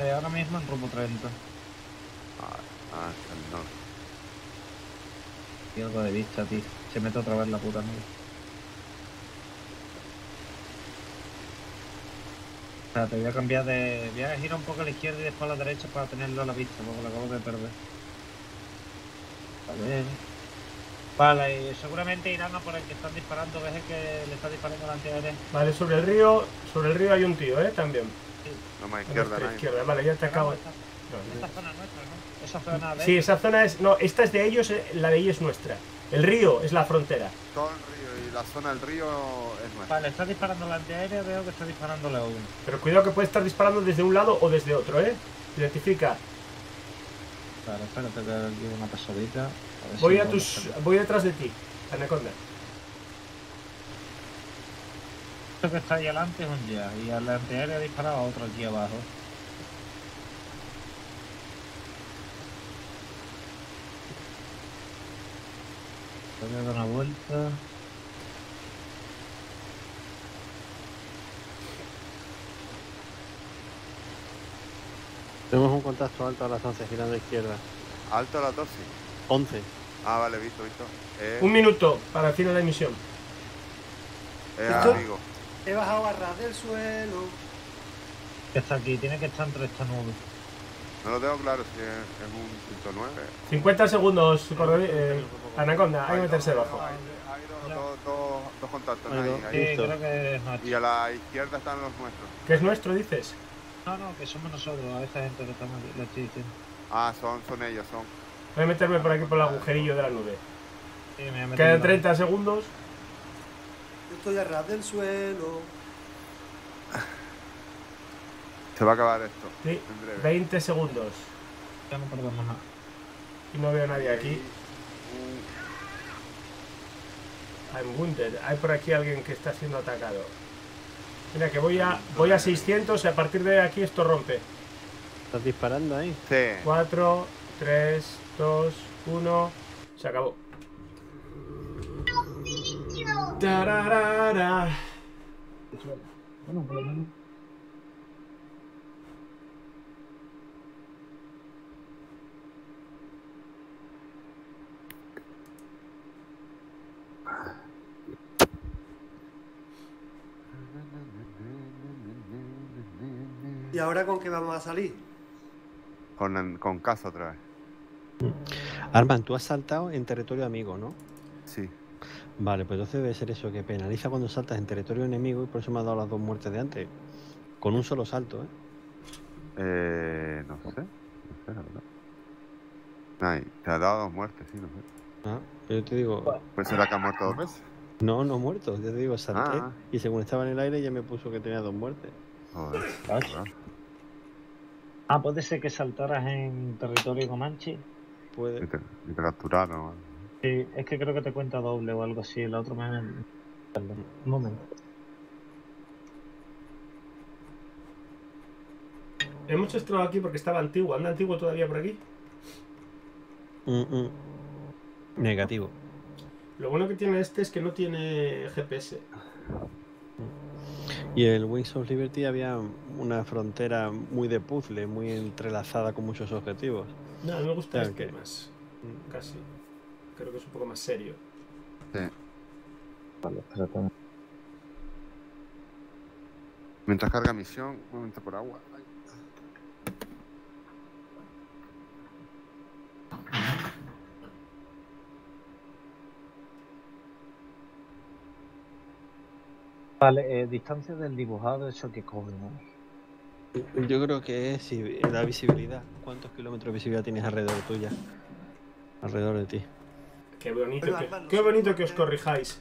Eh, ahora mismo en rumbo 30. Vale, ah, está el norte. Algo de vista, tío. Se mete otra vez la puta nube. Espérate, voy a cambiar de... Voy a girar un poco a la izquierda y después a la derecha para tenerlo a la vista, porque lo acabo de perder. A ver... Vale, y seguramente irán a por el que están disparando, ves el que le está disparando al antiaéreo. Vale, sobre el río, sobre el río hay un tío, ¿eh? También. No más A izquierda, nuestra nadie. izquierda. Vale, ya te acabo. Esta, esta zona es nuestra, ¿no? Esa zona de Sí, esa zona es... No, esta es de ellos, eh, la de ellos es nuestra. El río es la frontera. Todo el río la zona del río es nuestra. Vale, está disparando el antiaéreo, veo que está disparando a uno. Pero cuidado que puede estar disparando desde un lado o desde otro, ¿eh? Identifica. Vale, espérate que aquí una pasadita. a ver Voy si a tus... Voy detrás de ti, Anaconda. Esto que está ahí adelante es un ya, y al antiaéreo ha disparado a otro aquí abajo. Voy a dar una vuelta. Tenemos un contacto alto a las 11, girando a izquierda. Alto a las 12. 11. Ah, vale, visto, visto. Eh, Un minuto para el final de la emisión. eh, amigo. He bajado a ras del suelo. Que está aquí, tiene que estar entre esta nube. No lo tengo claro si es, es un 109. 50 segundos, eh, Anaconda, hay que meterse dos, debajo. Hay, hay dos, dos, dos, dos contactos ahí. Sí, creo que es. Y a la izquierda están los nuestros. ¿Qué es nuestro, dices? No, no, que somos nosotros, a esta gente que estamos le estoy diciendo. Ah, son, son ellos, son. Voy a meterme por aquí por el agujerillo de la nube. Sí, me voy a meter Quedan la- 30 segundos. Yo estoy a ras del suelo. Se va a acabar esto. Sí, En breve. 20 segundos. Ya no perdemos nada. Y no veo a nadie aquí. Un- I'm wounded. Hay por aquí alguien que está siendo atacado. Mira, que voy a, voy a 600 y a partir de aquí esto rompe. Estás disparando ahí. Sí. 4, 3, 2, 1. Se acabó. Tararara. Bueno, por lo ¿Y ahora con qué vamos a salir? Con, con casa otra vez. Arman, tú has saltado en territorio amigo, ¿no? Sí. Vale, pues entonces debe ser eso, que penaliza cuando saltas en territorio enemigo y por eso me ha dado las dos muertes de antes. Con un solo salto, ¿eh? Eh, no sé. No sé, la verdad. Ay, te ha dado dos muertes, sí, no sé. Ah, yo te digo, Pues será que ha muerto dos veces. no, no muerto, yo te digo, salté Ah. y según estaba en el aire ya me puso que tenía dos muertes. Joder. Ah, puede ser que saltaras en territorio comanche. Y Puede. te, y te capturaron. Sí, es que creo que te cuenta doble o algo así. El otro me. Un momento. Hemos estado aquí porque estaba antiguo. ¿Anda antiguo todavía por aquí? Mm, mm. Negativo. Lo bueno que tiene este es que no tiene GPS. Y en el Wings of Liberty había una frontera muy de puzzle, muy entrelazada con muchos objetivos. No, a mí me gusta este que- más. Casi. Creo que es un poco más serio. Sí. Vale, espérate. Mientras carga misión, un momento por agua. Vale, eh, distancia del dibujado, eso que coge, ¿no? Yo creo que es si- la visibilidad. ¿Cuántos kilómetros de visibilidad tienes alrededor tuya? Alrededor de ti. Qué bonito, que, qué bonito que os corrijáis.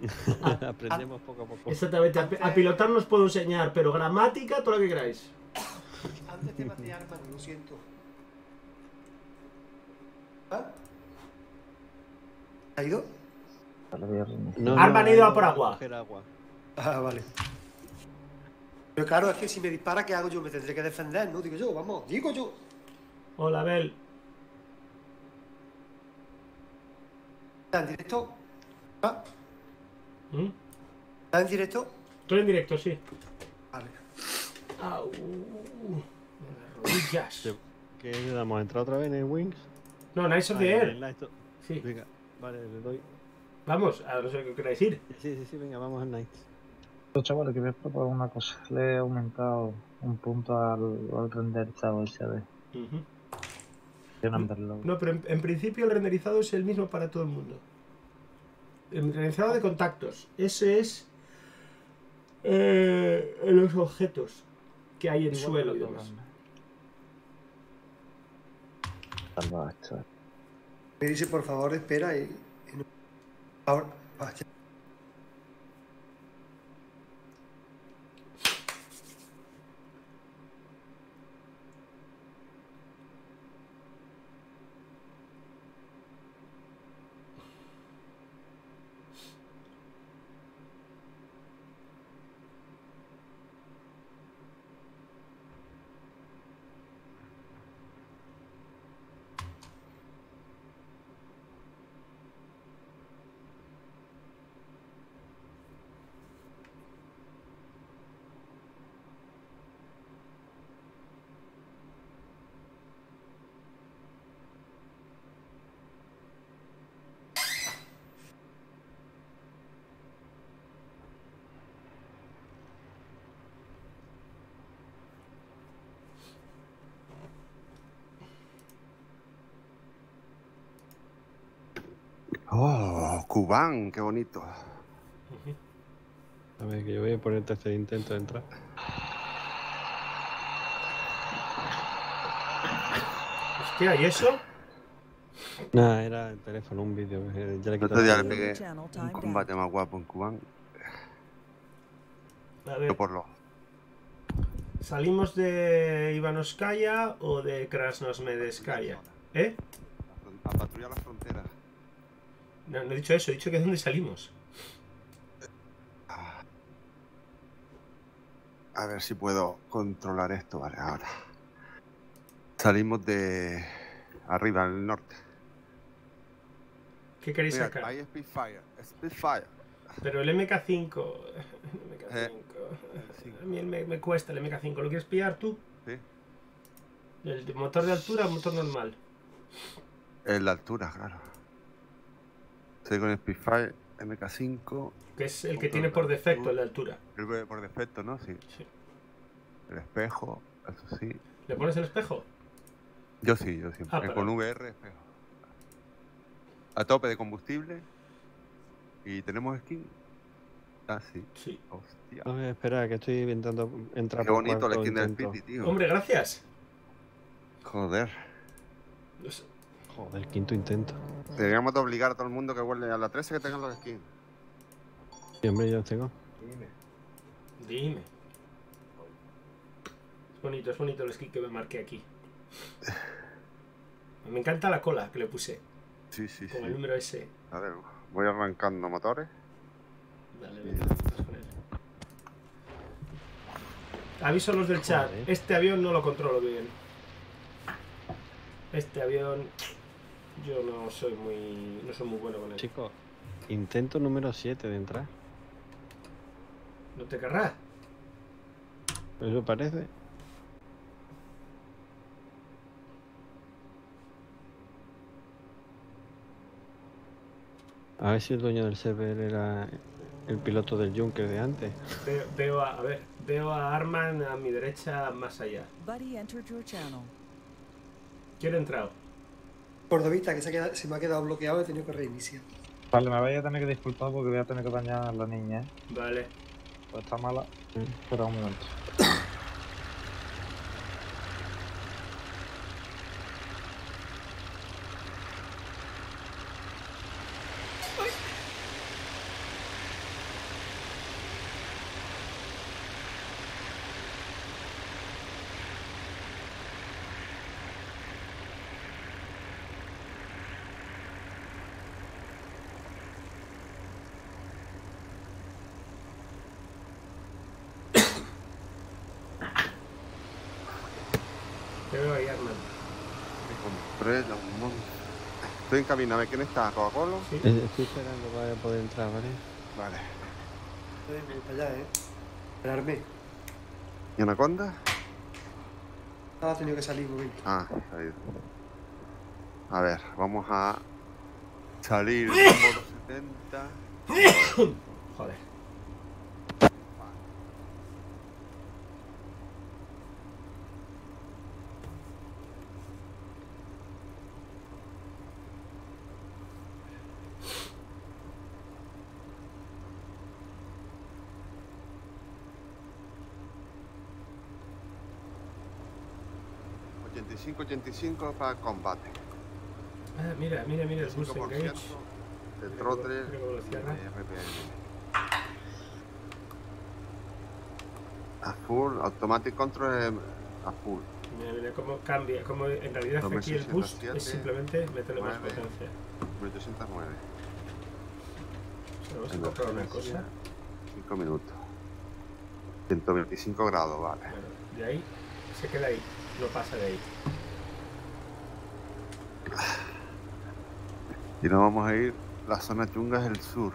Aprendemos poco a poco. Exactamente, a, a pilotar no os puedo enseñar, pero gramática, todo lo que queráis. Antes te maté Arman, lo siento. ¿Ah? ¿Ha ido? No, Arman ha ido a por agua. Ah, vale. Pero claro, es que si me dispara, ¿qué hago yo? Me tendré que defender, ¿no? Digo yo, vamos, digo yo. Hola, Bel. ¿Está en directo? ¿Ah? ¿Mm? ¿Está en directo? Estoy en directo, sí. Vale. Au. Las rodillas. ¿Qué le damos? ¿A entrar otra vez en el Wings? No, Nice of the Air. Sí. Venga, vale, le doy. Vamos, a no ser que queráis ir. Sí, sí, sí, venga, vamos al Night. Pero, chavales, que voy a proponer una cosa. Le he aumentado un punto al, al renderizado SD. Load. No, pero en, en principio el renderizado es el mismo para todo el mundo. El renderizado de contactos. Ese es eh, los objetos que hay en suelo y los demás. eh. Me dice, por favor, espera y... y no- Ahora, vaya. Oh, Cubán, qué bonito. A ver, que yo voy a poner tercer intento de entrar. Hostia, ¿y eso? Nada, era el teléfono, un vídeo. eh, Ya le El quitado día le el- pegué un combate más guapo en Cubán. A ver, Yo por lo. ¿salimos de Ivanovskaya o de Krasnosmedeskaya? ¿Eh? No, no he dicho eso, he dicho que de dónde salimos. Ah. A ver si puedo controlar esto. Vale, ahora. Salimos de arriba, al norte. ¿Qué queréis Mira, sacar? hay Spitfire. Spitfire. Pero el MK5. el Eh, MK5. A mí me, me cuesta el MK5. ¿Lo quieres pillar tú? Sí. ¿El motor de altura o motor normal? En la altura, claro. Estoy con Spitfire. MK5. Que es el que tiene por de defecto el de altura. El ve- por defecto, ¿no? Sí. Sí. El espejo, eso sí. ¿Le pones el espejo? Yo sí, yo siempre. Ah, Eh, pero- Con VR espejo. A tope de combustible. Y tenemos skin. Ah, sí. Sí. Hostia. No, espera, que estoy intentando entrar Qué por bonito el cuarto skin del. Spiti, tío. Hombre, gracias. Joder. No sé. Joder, quinto intento. Deberíamos de obligar a todo el mundo que vuelve a la 13 que tengan los skins. Sí, hombre, yo los tengo. Dime. Es bonito, es bonito el skin que me marqué aquí. Me encanta la cola que le puse Sí, sí, sí. con el número ese. A ver, voy arrancando motores. Dale, venga, vamos con él. Aviso a los del chat. Joder. Este avión no lo controlo bien. Este avión. Yo no soy muy. No soy muy bueno con él. Chicos, intento número 7 de entrar. ¿No te querrá? Eso parece. A ver si el dueño del server era el piloto del Junker de antes. Veo, veo a. A ver, veo a Arman a mi derecha más allá. Buddy entered your channel. ¿Quién ha entrado? Cordovita, que se, ha quedado- se me ha quedado bloqueado, he tenido que reiniciar. Vale, me vais a tener que disculpar porque voy a tener que bañar a la niña, ¿eh? Vale. Pues está mala. Espera un momento. Te veo ahí, Arman. Estoy en cabina, a ver quién está, Coca-Cola. Sí. Estoy esperando para poder entrar, ¿vale? Vale. Entonces, voy para allá, ¿eh? Esperarme. ¿Y Anaconda? Ah, ha tenido que salir un momento. Ah, ha ido. A ver, vamos a salir número 70. Joder. ¿85, 85 para combate. Ah, mira, mira, mira el boost 5% engage. de y de. A full, automatic control eh, a full. Mira, mira cómo cambia, cómo en realidad Tome aquí el boost 607, es simplemente meterle más nueve. potencia. 1809. O sea, vamos a comprobar una cosa. 5 minutos. 125 grados, vale. Bueno, de ahí se queda ahí, no pasa de ahí. Y nos vamos a ir, la zona chunga es el sur.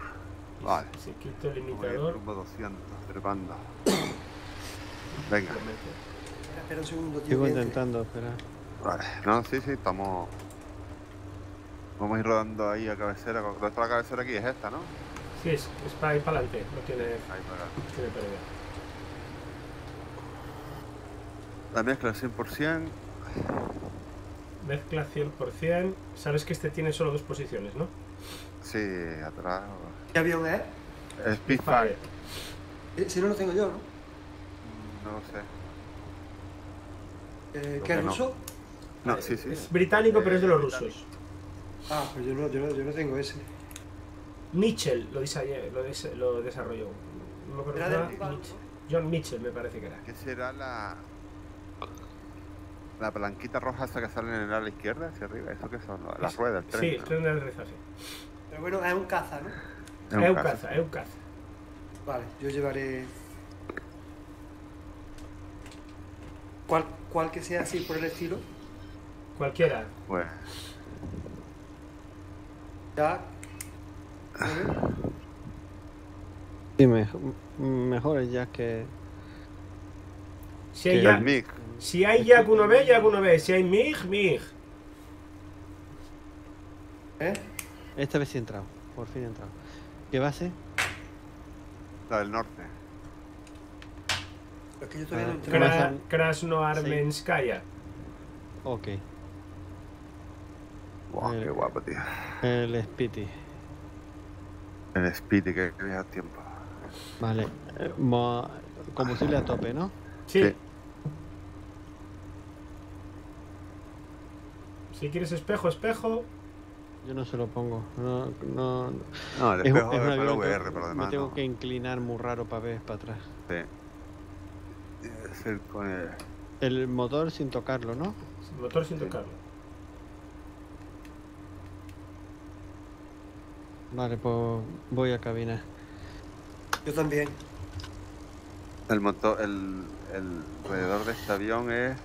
Vale. Si quito el limitador, rumbo 200, trepando. Venga. Espera, espera un segundo, tío. Sigo intentando, espera. vale. No, sí, sí, estamos... Vamos a ir rodando ahí a cabecera. ¿Dónde está la cabecera aquí? Es esta, ¿no? Sí, es, es para ir para adelante, no tiene, Ahí para no tiene pérdida. La mezcla al 100%. Mezcla 100%. Sabes que este tiene solo dos posiciones, ¿no? Sí, atrás. ¿Qué avión es? Spitfire. Eh, Si no lo tengo yo, ¿no? No lo sé. Eh, ¿Qué es no. ruso? No, sí, sí. Es británico, pero es de los rusos. Ah, pues yo no, yo no, yo no tengo ese. Mitchell lo, lo, des- lo desarrolló. No me. John Mitchell me parece que era. ¿Qué será la. La blanquita roja esa que sale en el ala izquierda hacia arriba? ¿Eso qué son? Las ruedas, el tren. Sí, ¿no? tren de aterrizaje. Pero bueno, es un caza, ¿no? Es un Es un caza. caza, es un caza. Vale, yo llevaré. ¿Cuál, cuál que sea así por el estilo? Cualquiera. Pues. Ya. Sí, mejor, mejor es ya que. Si hay, Que ya, El MIG. Si hay Yak 1B, Yak 1B. Si hay MIG, MIG. ¿Eh? Esta vez sí he entrado. Por fin he entrado. ¿Qué base? La del norte. Es que yo todavía no Ah, entré. Cra- Kra- Pasan- Krasnoarmenskaya. Ok. Wow, Eh, qué guapo, tío. El Spiti. El Speedy, que, que tiempo. Vale. eh, mo- combustible a tope, ¿no? Sí. Sí. Si quieres espejo, espejo. Yo no se lo pongo. No, no, No, el espejo es es el avión que VR, pero me además tengo no. que inclinar muy raro para ver para atrás. Sí. Es el con el... El motor sin tocarlo, ¿no? Motor sin Sí. tocarlo. Vale, pues voy a cabina. Yo también. El motor, el, el alrededor de este avión es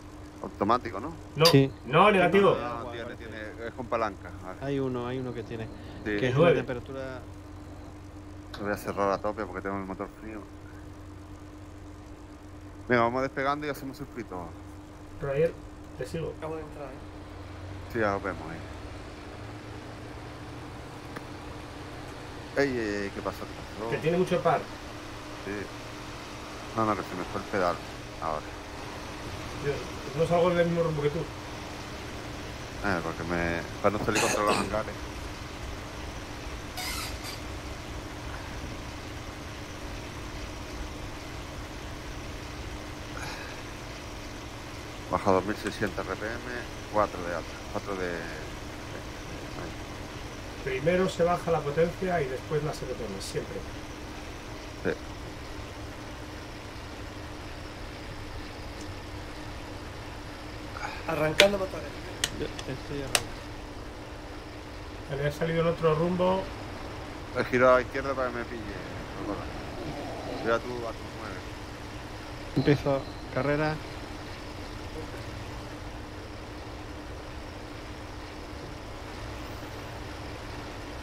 automático, ¿no? No, Sí. no, negativo. No, no, tiene, tiene, es con palanca. Vale. Hay uno, hay uno que tiene. Sí, Que es nueve. una temperatura. lo voy a cerrar a tope porque tengo el motor frío. Venga, vamos despegando y hacemos circuito. Roger, te sigo. Acabo de entrar, ¿eh? Sí, ya lo vemos ahí. Ey, ey, ey, ¿qué pasó? ¿Qué pasó? Que tiene mucho par. Sí. No, no, que se me fue el pedal. Ahora. No salgo del mismo rumbo que tú. Eh, porque me. Para no salir contra los hangares. Baja 2600 RPM, 4 de alta, 4 de. Primero se baja la potencia y después las RPM, siempre. Sí. Arrancando motores. Yo estoy arrancando. Vale, ha salido en otro rumbo. El giro a la izquierda para que me pille. Rocola. Yo a tu, a tu 9. Empiezo carrera.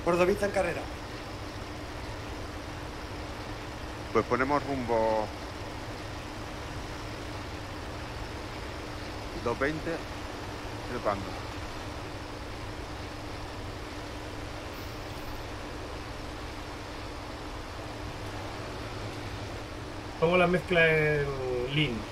Cordovista en carrera. Pues ponemos rumbo 220 trepando. Pongo la mezcla en lean.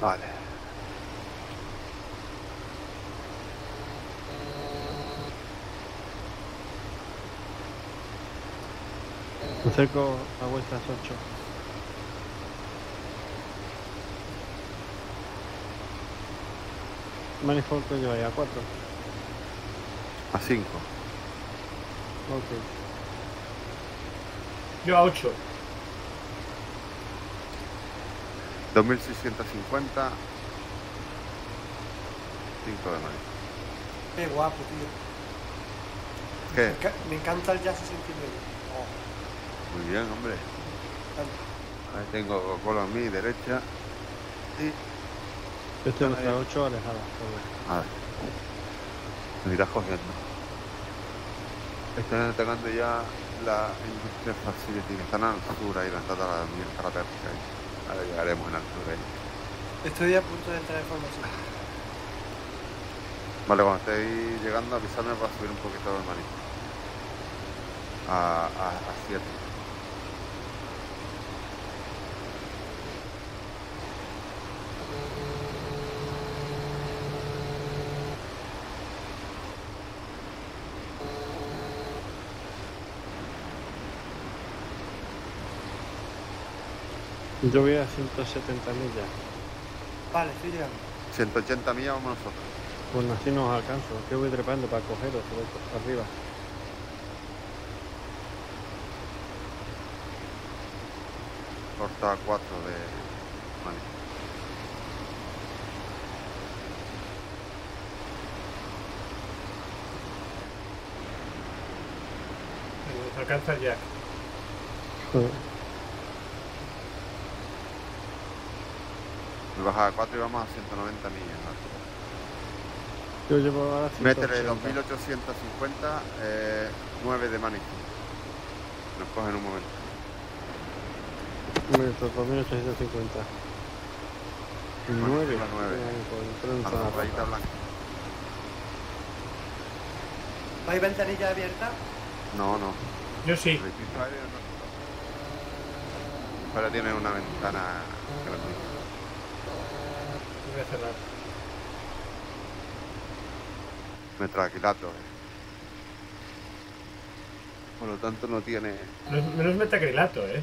Vale. Me acerco a vuestras 8. Manifold que lleva ya 4. A 5. Ok. Yo a 8. 2650. 5 de maíz. Qué guapo, tío. ¿Qué? Me enca- Me encanta el Jazz 69. Muy bien, hombre. Ahí tengo Coca-Cola a mi derecha. Y. Yo estoy en nuestra 8 alejada. A ver. Me irás cogiendo. Están atacando ya la industria facility que están a la altura y la está la mierda la térmica ahí. Ahora llegaremos en altura ahí. Estoy a punto de entrar en formación. Vale, cuando estéis llegando avisadme para subir un poquito el maní. A, a, a 7. Yo voy a 170 millas. Vale, estoy llegando. 180 millas vamos nosotros. Pues así no os alcanzo. Que voy trepando para cogeros por arriba. Corta 4 de maní. Nos alcanza el Jack. Joder. Me baja a 4 y vamos a 190 millas. ¿no? Yo llevo ahora 180. Métele 2850, eh, 9 de maní. Nos coge en un momento. Metro 2850. 9. la nueve. A la rayita blanca. ¿Hay ventanilla abierta? No, no. Yo sí. El. Ahora tiene una ventana grande. Voy a cerrar. Metraquilato. eh. Por lo tanto no tiene... No es, no es metacrilato, ¿eh?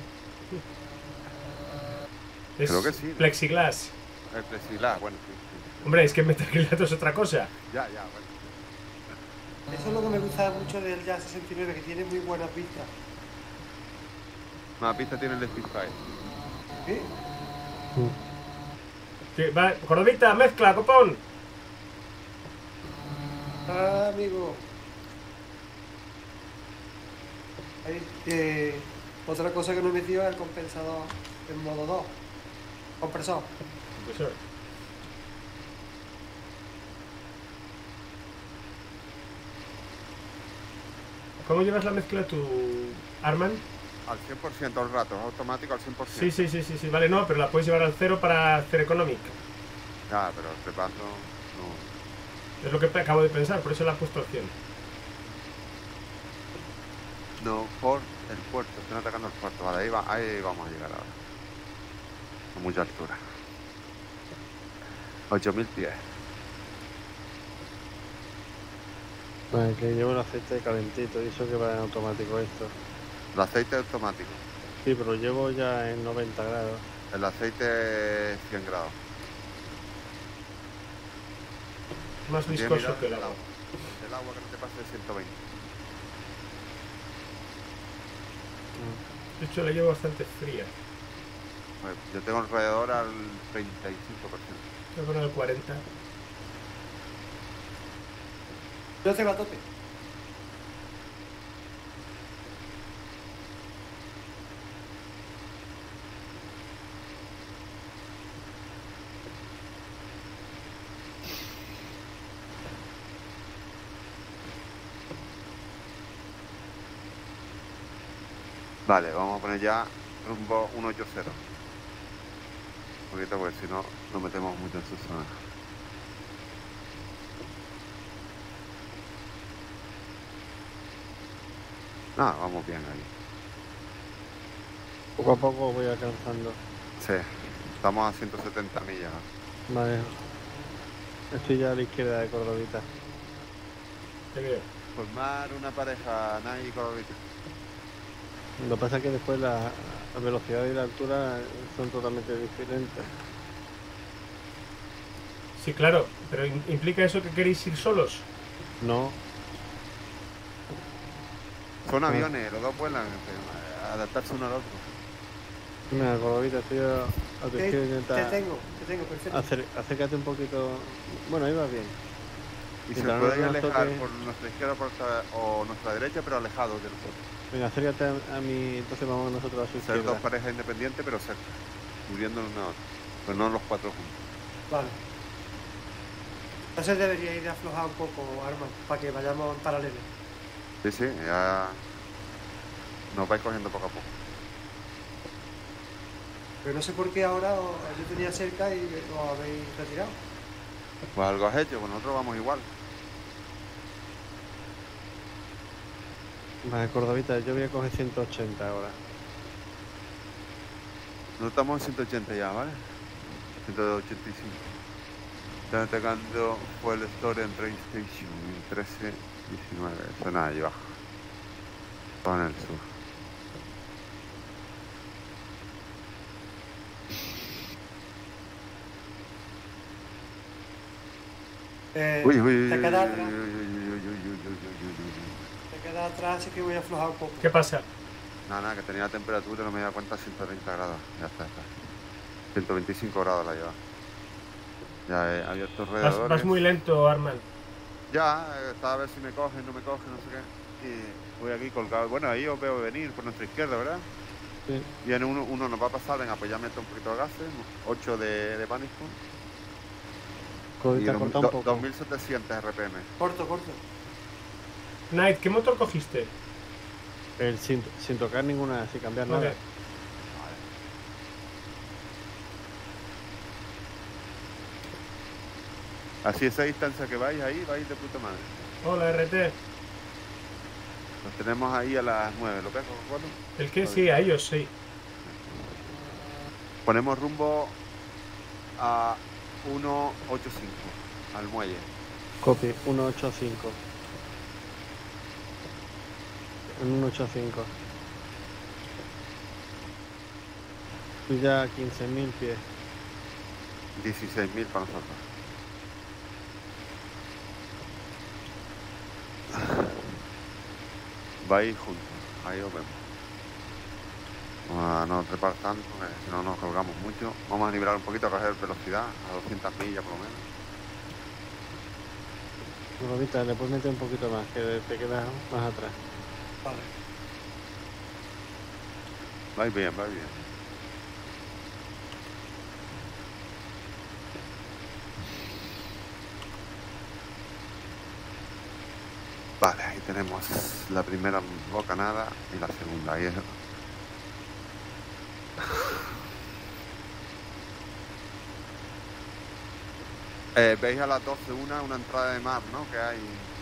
Es Creo que sí, ¿no? Plexiglass. El plexiglas, bueno, sí, sí. Hombre, es que metacrilato es otra cosa. Ya, ya, bueno. Eso es lo que me gusta mucho del Jazz 69, que tiene muy buenas vistas. Más pista tiene el Spitfire. ¿Sí? Que va, Cordovita, mezcla, copón. Ah, amigo. Otra cosa que no he metido es el compensador en modo 2. Compresor. Compresor. ¿Cómo llevas la mezcla tú, Arman? Al 100% todo el rato, automático al 100%. Sí, sí, sí, sí, sí, vale, no, pero la puedes llevar al cero para hacer economic. Ya, pero el repaso no. Es lo que acabo de pensar, por eso la he puesto al 100. No, por el puerto, están atacando el puerto. Vale, ahí, va, ahí vamos a llegar ahora. A mucha altura. 8000 pies. Vale, que llevo el aceite calentito y eso que va en automático esto. El aceite es automático. Sí, pero lo llevo ya en 90 grados. El aceite es 100 grados. Más viscoso que el el agua. El agua que no te pase de 120. De hecho, la llevo bastante fría. Pues yo tengo alrededor al 35%. Voy a poner el 40. Yo tengo a tope. Vale, vamos a poner ya rumbo 180. Un poquito porque si no nos metemos mucho en su zona. Ah, vamos bien ahí. Poco a poco voy alcanzando. Sí, estamos a 170 millas. Vale. Estoy ya a la izquierda de Cordovita. Te veo. Formar una pareja, Nai y Cordovita. Lo que pasa es que después la, la velocidad y la altura son totalmente diferentes. Sí, claro, pero im- ¿implica eso que queréis ir solos? No, Son aviones, los dos vuelan, eh, adaptarse uno al otro. mira, Cordovita, estoy a, a tu Te, izquierda te tengo, te tengo, perfecto. acer- acércate un poquito. Bueno, ahí va bien. Y se no pueden nos alejar toque- por nuestra izquierda por nuestra- o nuestra derecha, pero alejados de nosotros. Venga, acércate a, a mí, entonces vamos nosotros a su Ser dos izquierda. parejas independientes, pero cerca, cubriéndonos uno a otro. Pero no los cuatro juntos. Vale. Entonces debería ir a aflojar un poco, Arma, para que vayamos en paralelo. Sí, sí, ya nos vais cogiendo poco a poco. Pero no sé por qué ahora os- yo tenía cerca y os habéis retirado. Pues algo has hecho, pues nosotros vamos igual. Vale, Cordovita, yo voy a coger 180 ahora. No estamos en 180 ya, ¿vale? 185. Están atacando fue el Store en Train Station, 13, 19, zona ahí abajo. Van al sur. Eh, uy, uy, uy, uy, uy, uy, uy quedas atrás, así que voy a aflojar un poco. ¿Qué pasa? Nada, nada, que tenía temperatura, no me daba cuenta, 130 grados. Ya está, está. 125 grados la lleva. Ya he abierto Vas, alrededor. vas muy lento, Arman. Ya, eh, estaba a ver si me cogen, no me cogen, no sé qué. Y voy aquí colgado. Bueno, ahí os veo venir por nuestra izquierda, ¿verdad? Sí. Viene uno, uno nos va a pasar, venga, pues ya meto un poquito de gases, 8 de, de pánico. Dos- corta un poco. 2700 RPM. Corto, corto. Knight, ¿qué motor cogiste? El sin, sin tocar ninguna, sin cambiar Vale. nada. Así esa distancia que vais ahí, vais de puta madre. Hola, RT. Los tenemos ahí a las 9, ¿lo ves, Coca-Cola? ¿El qué? Sí, a ellos sí. Ponemos rumbo a 185 al muelle. Copy, 185. En 185. Y ya 15.000 pies. 16.000 para nosotros. Vais juntos, ahí os vemos. A no trepar tanto, que si no nos colgamos mucho. Vamos a nivelar un poquito, a coger velocidad, a 200 millas por lo menos. Rodita, le puedes meter un poquito más, que te quedas más atrás. Vale. Vais bien, vais bien. Vale, ahí tenemos la primera bocanada y la segunda. Ahí es- Eh, Veis a las 12 una, una entrada de mar, ¿no? Que hay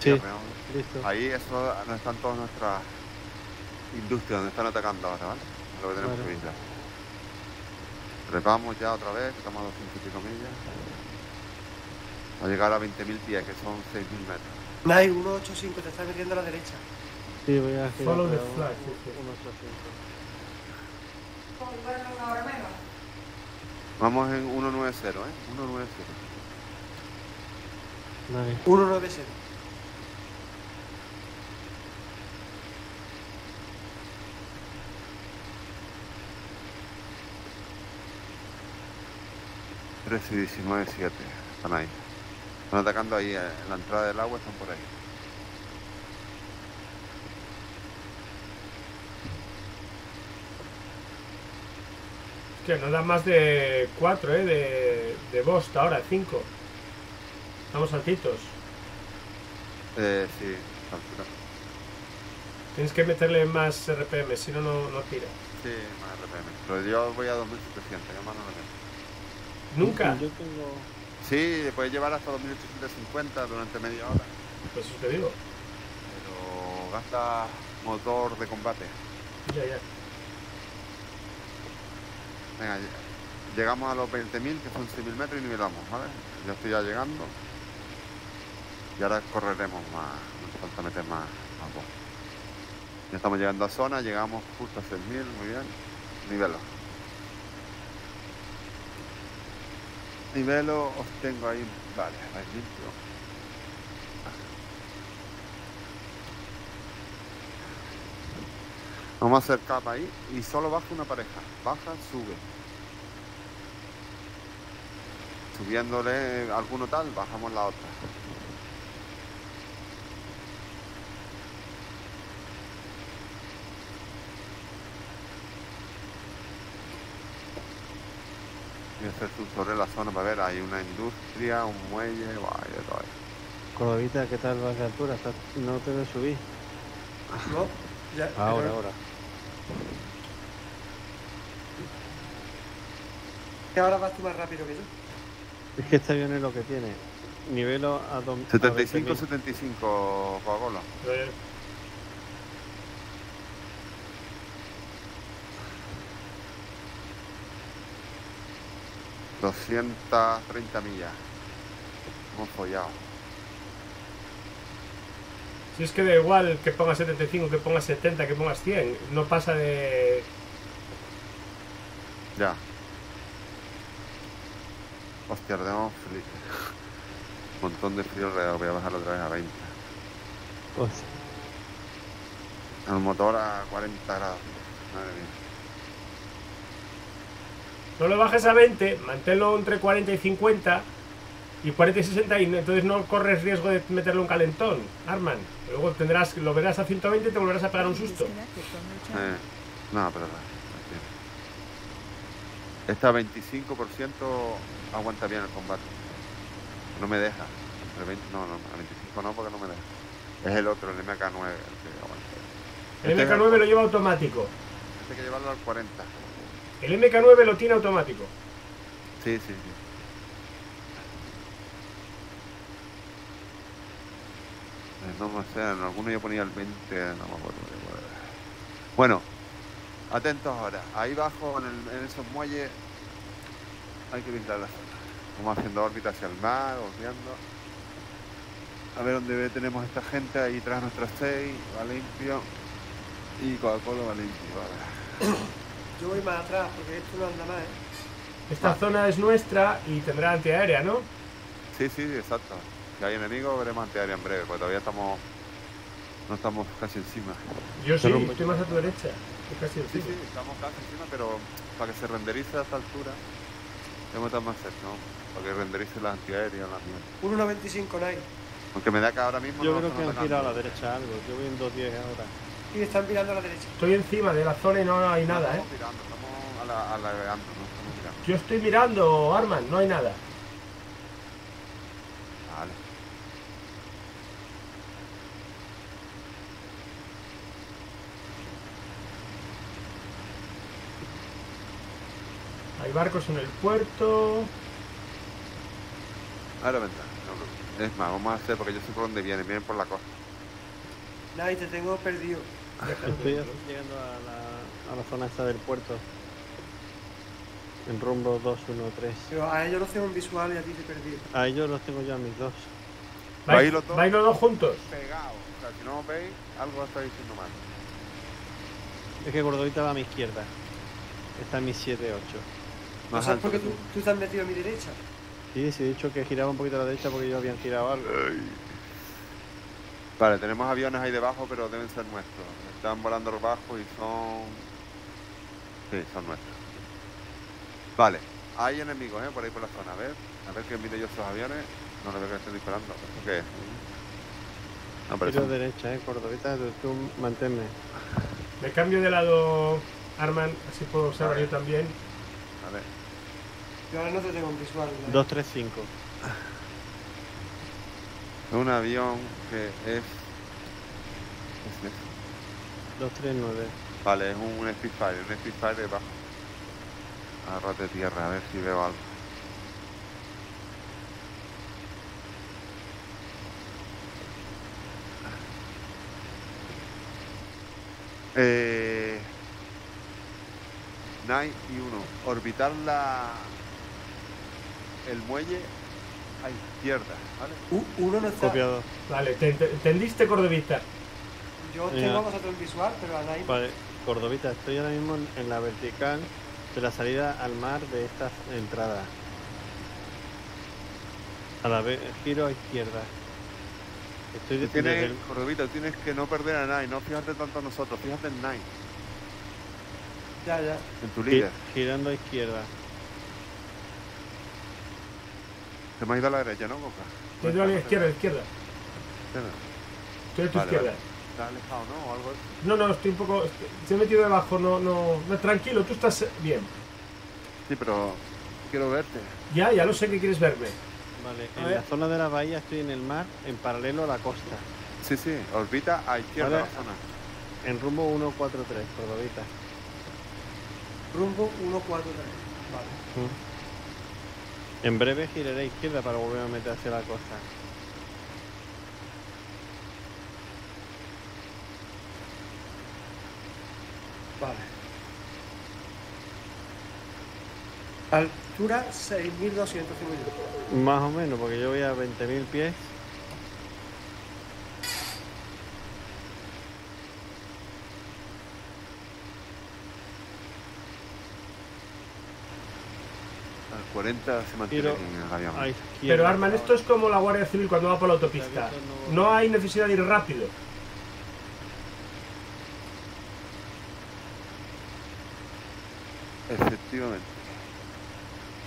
Sí. ¿no? Listo. Ahí eso donde están todas nuestras industrias, donde están atacando ahora, ¿vale? Lo que tenemos Vale. que vigilar. Trepamos ya otra vez, estamos a 200 y pico millas. A llegar a 20.000 pies, que son 6.000 metros. Nai, 185, te está metiendo a la derecha. Sí, voy a girar Follow the flag, uno- sí, sí. 185. Vamos en 190, ¿eh? 190. Vale. 190. Tres y 19, 7. Están ahí. Están atacando ahí, eh, en la entrada del agua están por ahí. Que no da más de 4, ¿eh? De, de Bost ahora, 5. Estamos altitos. Eh, sí, altura. Tienes que meterle más RPM, si no, no no tira. Sí, más RPM. Pero yo voy a 2700, ya más no me meto. Nunca. Yo tengo. Sí, puedes llevar hasta 2850 durante media hora. Pues eso te digo. Pero gasta motor de combate. Ya, ya. Venga, lle- llegamos a los 20.000, que son 6.000 metros, y nivelamos, ¿vale? Ya estoy ya llegando. Y ahora correremos más, nos falta meter más, más. Ya estamos llegando a zona, llegamos justo a 6.000, muy bien. Nivelo. Nivelo, os tengo ahí, vale, ahí limpio. Vamos a hacer capa ahí y solo baja una pareja. Baja, sube. Subiéndole alguno tal, bajamos la otra. Voy a hacer su sobre la zona para ver, hay una industria, un muelle, todo ahí. Cordovita, ¿qué tal vas de altura? ¿Estás- No te ves subir. No, ya. Ahora, ahora. que ahora vas tú más rápido que yo. Es que este avión es lo que tiene. Nivelo a, dom- a 75, 20.000. 75, Coca-Cola. Eh, 230 millas. Hemos follado. Si es que da igual que pongas 75, que pongas 70, que pongas 100. No pasa de... Ya. Hostia, tenemos frío. Un montón de frío alrededor. Voy a bajarlo otra vez a 20. Hostia, El motor a 40 grados. Madre mía. No lo bajes a 20, manténlo entre 40 y 50 y 40 y 60 y entonces no corres riesgo de meterle un calentón, Arman. Luego tendrás, lo verás a 120 y te volverás a pegar un susto. Eh, no, pero tranquilo. Esta 25% aguanta bien el combate. No me deja. Entre 20, no, no, a 25 no, porque no me deja. Es el otro, el MK9, el que aguanta. El Este es MK9 lo lleva automático. Este hay que llevarlo al 40. El MK9 lo tiene automático. Sí, sí, sí. Eh, No me sé, en alguno yo ponía el 20, no me acuerdo. Bueno, atentos ahora. Ahí abajo en, esos muelles hay que vigilar la zona. Vamos haciendo órbita hacia el mar, volviendo. A ver dónde tenemos esta gente. Ahí tras nuestras 6, va limpio. Y Coca-Cola va limpio. Yo voy más atrás porque esto no anda más, ¿eh? Esta Vale. zona es nuestra y tendrá antiaérea, ¿no? Sí, sí, exacto. Si hay enemigos, veremos antiaérea en breve, porque todavía estamos. No estamos casi encima. Yo sí, rumbo estoy más a tu derecha. Estoy casi Sí, encima. sí, estamos casi encima, pero para que se renderice a esta altura, tenemos que estar más cerca, ¿no? Para que renderice las antiaéreas, las mierdas. 1.95 Nike. Aunque me da que ahora mismo Yo no creo que han están girado a la derecha algo. Yo voy en 2.10 ahora. Y están mirando a la derecha. Estoy encima de la zona y no hay No nada, ¿eh? estamos mirando, estamos a la, a la no estamos mirando. Yo estoy mirando, Arman, no hay nada. Vale. Hay barcos en el puerto. Ahora no creo. es más, vamos a hacer, porque yo sé por dónde vienen, vienen por la costa. Nike, te tengo perdido. Estoy llegando a la, a la zona esta del puerto. En rumbo 213. Pero a ellos los tengo en visual y a ti te perdido. A ellos los tengo ya mis dos. ¿Vais ¿Vais, los dos? vais los dos juntos? Pegados. O sea, si no os veis, algo estáis diciendo mal. Es que Gordovita va a mi izquierda. Está en mi 7-8. ¿No Más sabes por qué tú, tú. te has metido a mi derecha? Sí, sí, he dicho que giraba un poquito a la derecha porque ellos habían girado algo. Vale, tenemos aviones ahí debajo, pero deben ser nuestros. Están volando debajo y son... Sí, son nuestros. Vale, hay enemigos, ¿eh? Por ahí por la zona. A ver, a ver que mire yo esos aviones. No le veo que estén disparando. ¿Eso qué? No, pero derecha, eh, Gordovita, tú, tú manténme. Me cambio de lado, Arman, así puedo observar yo también. A ver. Yo ahora no te tengo en visual. Nike. 235. Es un avión que es... es. 239. Vale, es un Spitfire, un Spitfire debajo. A ras de tierra, a ver si veo algo. Eh, Nine y uno. Orbitar la el muelle a izquierda, ¿vale? U- uno no está. Copiado. Vale, ¿te ent- entendiste, Cordovita? Yo Mira. tengo a vosotros en visual, pero a Nike. Vale, Gordovita, estoy ahora mismo en, la vertical de la salida al mar de esta entrada. A la vez, giro a izquierda. Estoy de, tienes, el- Cordovita, tienes que no perder a Nine, no fíjate tanto en nosotros, fíjate en Nine, Ya, ya. en tu gi- líder. girando a izquierda. Se me ha ido a la derecha, ¿no, Coca? Estoy a la izquierda, a la izquierda. Izquierda. Estoy a tu Vale, izquierda. vale. ¿Te has alejado, no? O algo así. No, no, estoy un poco. estoy- Se he metido debajo, no, no, no. Tranquilo, tú estás bien. Sí, pero quiero verte. Ya, ya lo sé que quieres verme. Vale, A en ver. la zona de la bahía estoy en el mar, en paralelo a la costa. Sí, sí, orbita a izquierda Vale. la zona. En rumbo 143, Gordovita. Rumbo 143. Vale. En breve giraré a izquierda para volver a meter hacia la costa. Vale. Altura 6250. Más o menos, porque yo voy a 20.000 pies. Al 40 se mantiene en el avión. Pero Arman, esto es como la Guardia Civil cuando va por la autopista. No hay necesidad de ir rápido.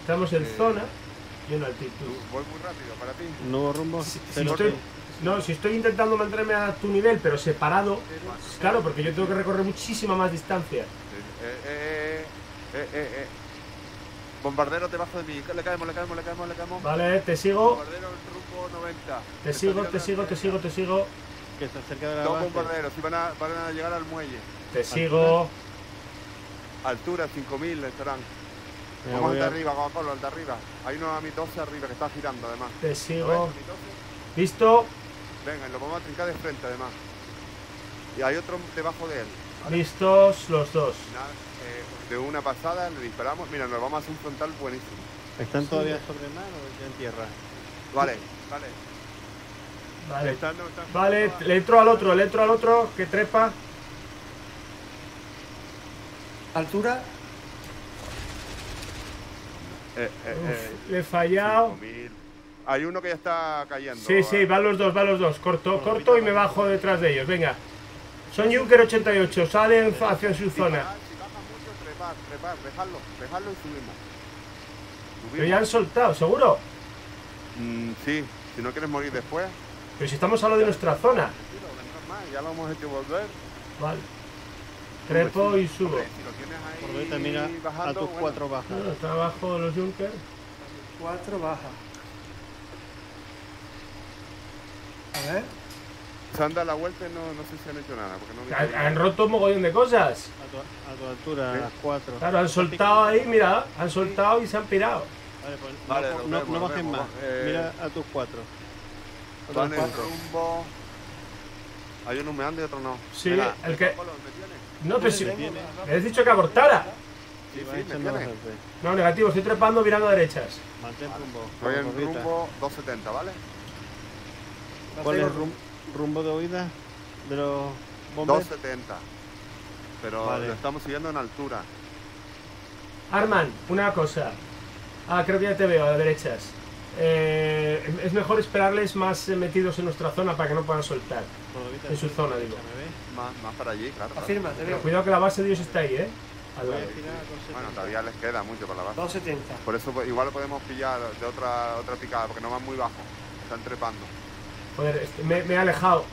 Estamos en Eh, zona y en altitud. Voy muy rápido para ti. Nuevo rumbo. Si, estoy, no, si estoy intentando mantenerme a tu nivel, pero separado, claro, porque yo tengo que recorrer muchísima más distancia. Eh, eh, eh, eh, eh, eh. Bombardero debajo de mí. Le caemos, le caemos, le caemos, le caemos. Vale, te sigo, Bombardero en rumbo 90. te sigo, te sigo, te sigo, te sigo. Que está cerca de la Dos base. bombarderos y van a, van a llegar al muelle. Te sigo. Altura 5000 estarán. Vamos voy al de a- arriba, Coca-Cola, al de arriba. Hay uno a mi 12 arriba que está girando además. Te ¿Lo ves, sigo. a mi 12? Listo. Venga, lo vamos a trincar de frente además. Y hay otro debajo de él. Listos los dos. Nada, eh, de una pasada le disparamos. Mira, nos vamos a hacer un frontal buenísimo. ¿Están todavía sobre mar o ya en tierra? Vale, vale. Vale. Están- no, están- Vale, le entro al otro, le entro al otro que trepa. Altura, Eh, eh, eh, Uf, le he fallado. 5000. Hay uno que ya está cayendo. Sí, sí, van los dos, van los dos. Corto, corto y me bajo detrás de ellos. Venga. Son Junker 88, salen hacia su zona. Pero ya han soltado, ¿seguro? Mm, sí, si no quieres morir después. Pero si estamos hablando de nuestra zona. ya lo hemos hecho volver. Vale. Trepo y subo. Hombre, si lo tienes ahí Por ahorita mira a tus cuatro bajas. Bueno, está abajo los Junker. 4 baja. A ver. Se han dado la vuelta y no, no sé si han hecho nada. Porque no Han, roto un mogollón de cosas. A tu, a tu altura, Sí. a las cuatro. Claro, han soltado ahí, mira, han soltado y se han pirado. Vale, pues Vale, no, vemos, no bajen vemos, más. eh. Mira a tus cuatro. Van en cuatro. rumbo. Hay uno humeando y otro no. Sí, el que-. No, pero si me has dicho que abortara. Sí, Sí, me. No, negativo, estoy trepando mirando a derechas. Mantén rumbo. Voy en rumbo 270, ¿vale? ¿Cuál es rumbo de huida de los bombers? 270. Pero Vale. lo estamos siguiendo en altura. Arman, una cosa. Ah, creo que ya te veo a derechas. Eh, es mejor esperarles más eh, metidos en nuestra zona para que no puedan soltar. En su zona, digo. Más, más para allí, claro. claro. Afirma, te Pero veo. cuidado que la base de ellos está ahí, ¿eh? Al lado. Bueno, 70. todavía les queda mucho para la base. 270. Por eso pues, igual lo podemos pillar de otra otra picada, porque no van muy bajo. Están trepando. Joder, este- me, me he alejado.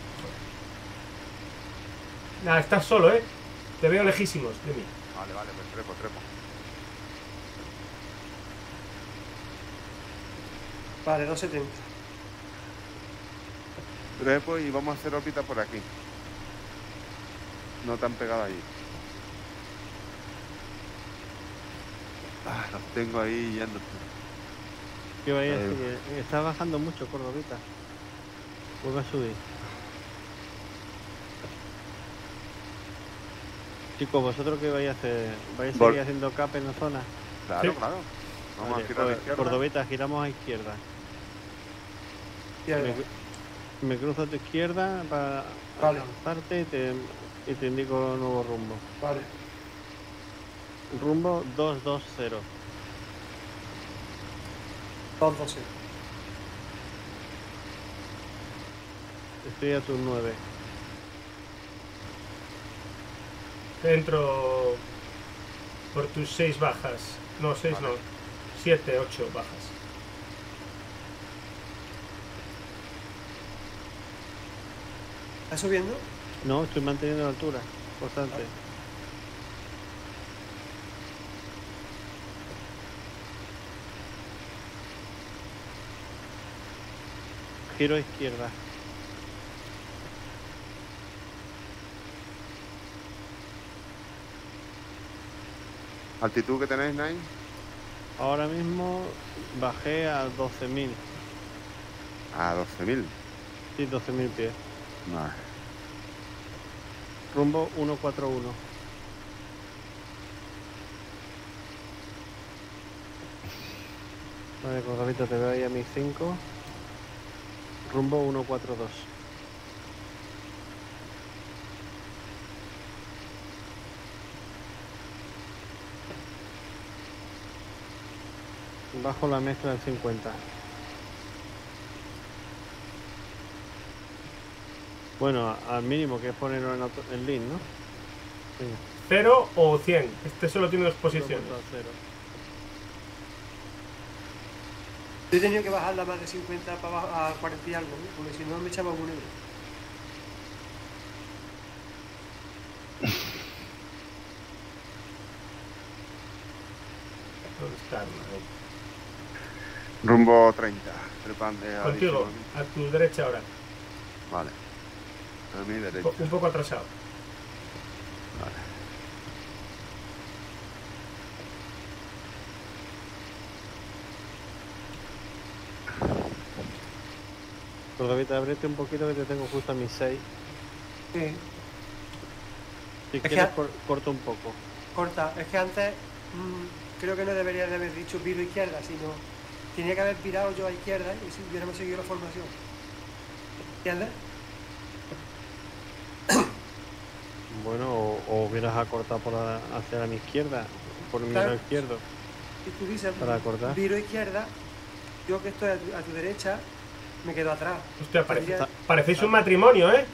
Nada, estás solo, ¿eh? Te veo lejísimos de mí. Vale, vale, pues trepo, trepo. Vale, 270. Trepo y vamos a hacer órbita por aquí. No tan pegado ahí. Ah, los tengo ahí yéndose. Que vaya Eh. que está bajando mucho, Cordovita. Vuelve a subir. Chicos, ¿vosotros qué vais a hacer? ¿Vais a Vol- seguir haciendo cap en la zona? Claro, Sí. claro. Vamos Vale, a girar a la pues, izquierda. Cordovita, giramos a izquierda. Me, me cruzo a tu izquierda para Vale. lanzarte y te, y te indico nuevo rumbo. Vale. Rumbo 220. 212. Estoy a tus 9. Te entro por tus seis bajas. No, seis Vale. no. Siete, ocho bajas. ¿Estás subiendo? No, estoy manteniendo la altura. Constante. Giro a izquierda. ¿Altitud que tenéis, Nine? Ahora mismo bajé a 12.000. A 12.000. Sí, 12.000 pies. Vale. Rumbo 141. Vale, Corralito, te veo ahí a mis 5. Rumbo 142. Bajo la mezcla del 50. Bueno, al mínimo que es ponerlo en, auto- en link, ¿no? Venga, ¿Cero o 100? Este solo tiene dos posiciones. Yo he tenido que bajarla más de 50 para abajo, a 40 y algo, ¿no? porque si no me echaba un euro. ¿Dónde está? Arman? Rumbo 30. Trepando. eh, Contigo, adicional. a tu derecha ahora. Vale. A mi derecha. Po- Un poco atrasado. Vale. Cordovita, abrete un poquito que te tengo justo a mis 6. Sí, Si que- quieres, cor- corto un poco. corta. Es que antes mm, creo que no debería de haber dicho viro izquierda, sino tenía que haber virado yo a izquierda y si hubiéramos seguido la formación. ¿Entiendes? Bueno, o, o hubieras acortado por la- hacia la mi izquierda, por mi Claro. lado izquierdo. Y tú dices Para acordar. viro izquierda, yo que estoy a tu, a tu derecha, me quedo atrás. Hostia, parece- Tendría- parecéis un matrimonio, ¿eh?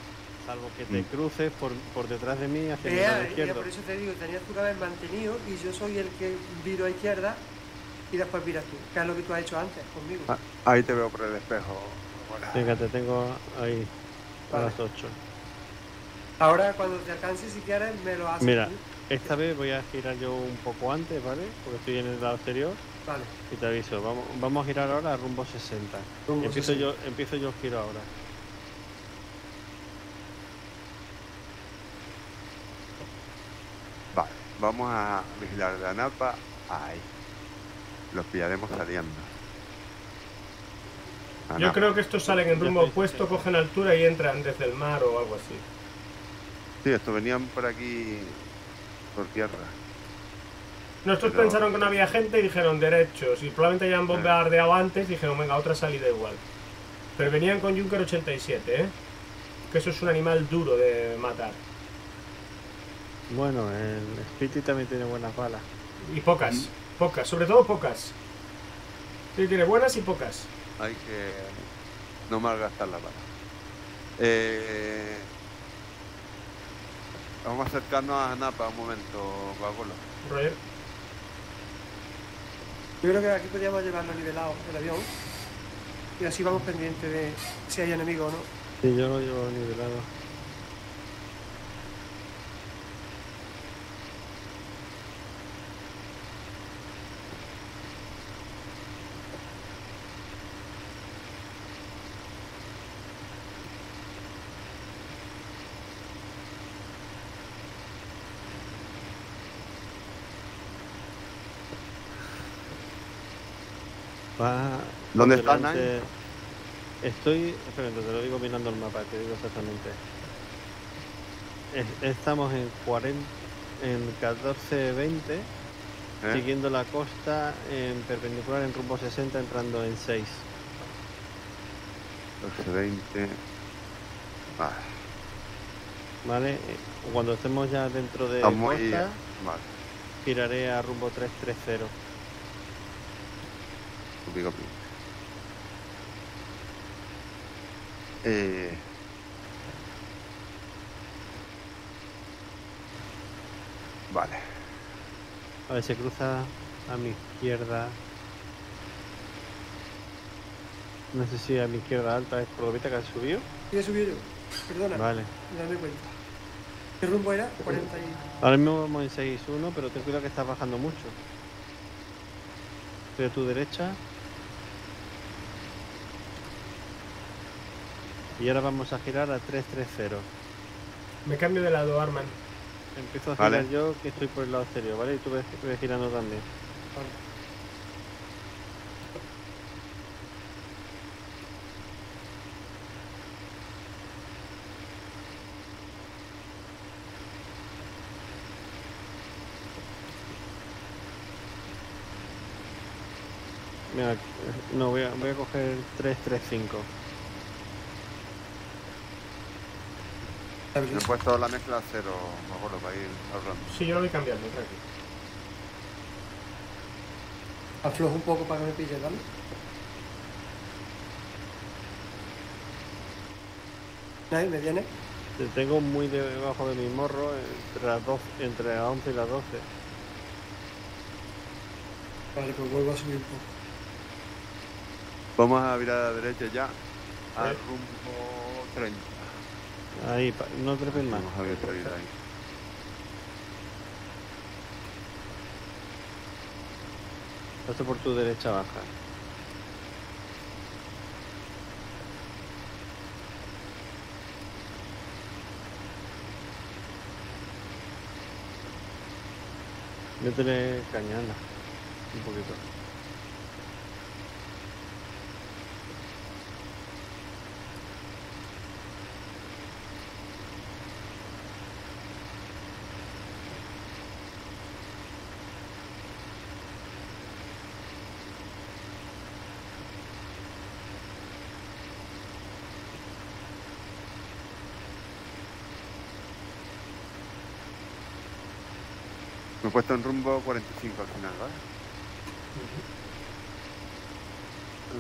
Salvo que te Mm. cruces por, por detrás de mí hacia mi Ea, lado ea, izquierdo. por eso te digo, tenías tú que haber mantenido y yo soy el que viro a izquierda y después viras tú, que es lo que tú has hecho antes conmigo. Ah, ahí te veo por el espejo. Bueno, Venga, te tengo ahí a Vale. las 8. Ahora cuando te alcance, si quieres, me lo haces. Mira. tú. Esta vez voy a girar yo un poco antes, ¿vale? Porque estoy en el lado exterior Vale. y te aviso. Vamos, vamos a girar ahora a rumbo 60. Rumbo empiezo 60. yo, empiezo yo el giro ahora. Vale, vamos a vigilar la napa. Ahí. Los pillaremos saliendo. Yo creo que estos salen en rumbo opuesto, cogen altura y entran desde el mar o algo así. Sí, estos venían por aquí, por tierra. Nuestros Pero- pensaron que no había gente y dijeron derechos. Y probablemente hayan bombardeado antes y dijeron, venga, otra salida igual. Pero venían con Junker 87, ¿eh? Que eso es un animal duro de matar. Bueno, el Spitty también tiene buenas balas. Y pocas, pocas, sobre todo pocas. Sí, tiene buenas y pocas. Hay que no malgastar la bala. Eh, vamos a acercarnos a Napa un momento, Coca-Cola. Roger. Yo creo que aquí podríamos llevarlo nivelado el avión y así vamos pendientes de si hay enemigo o no. Sí, yo lo llevo nivelado. Va ¿Dónde estás, delante- Estoy, espera, te lo digo mirando el mapa, te digo exactamente. Es- Estamos en 40, en 1420, ¿eh? siguiendo la costa en perpendicular en rumbo 60, entrando en 6. 12, 20. Vale, ¿Vale? Eh, Cuando estemos ya dentro de estamos ahí. costa, Vale, giraré a rumbo 330. Pico, pico. Eh, vale. A ver, se cruza a mi izquierda. No sé si a mi izquierda alta es Cordovita que ha subido. Y he subido yo. Perdona, Vale. dame cuenta. ¿Qué rumbo era? 40 y... Ahora mismo vamos en 6-1, pero ten cuidado que estás bajando mucho. Estoy a tu derecha. Y ahora vamos a girar a 330. Me cambio de lado, Arman. Empiezo a Vale. girar yo, que estoy por el lado exterior, ¿vale? Y tú ves, ves girando también. Mira, no, voy a, voy a coger 335. Me he puesto la mezcla a cero, me acuerdo, para ir hablando. Sí, yo lo voy cambiando, tranquilo. Aflojo un poco para que me pille, ¿vale? Nadie me viene. Te tengo muy debajo de mi morro, entre las 12, entre las 11 y las 12. Vale, pues vuelvo a subir un poco. Vamos a virar a la derecha ya, al rumbo 30. Ahí, no trepen más. Vamos a ver por ahí. Pasa por tu derecha baja. Métele cañana. Un poquito. He puesto en rumbo 45 al final, ¿vale?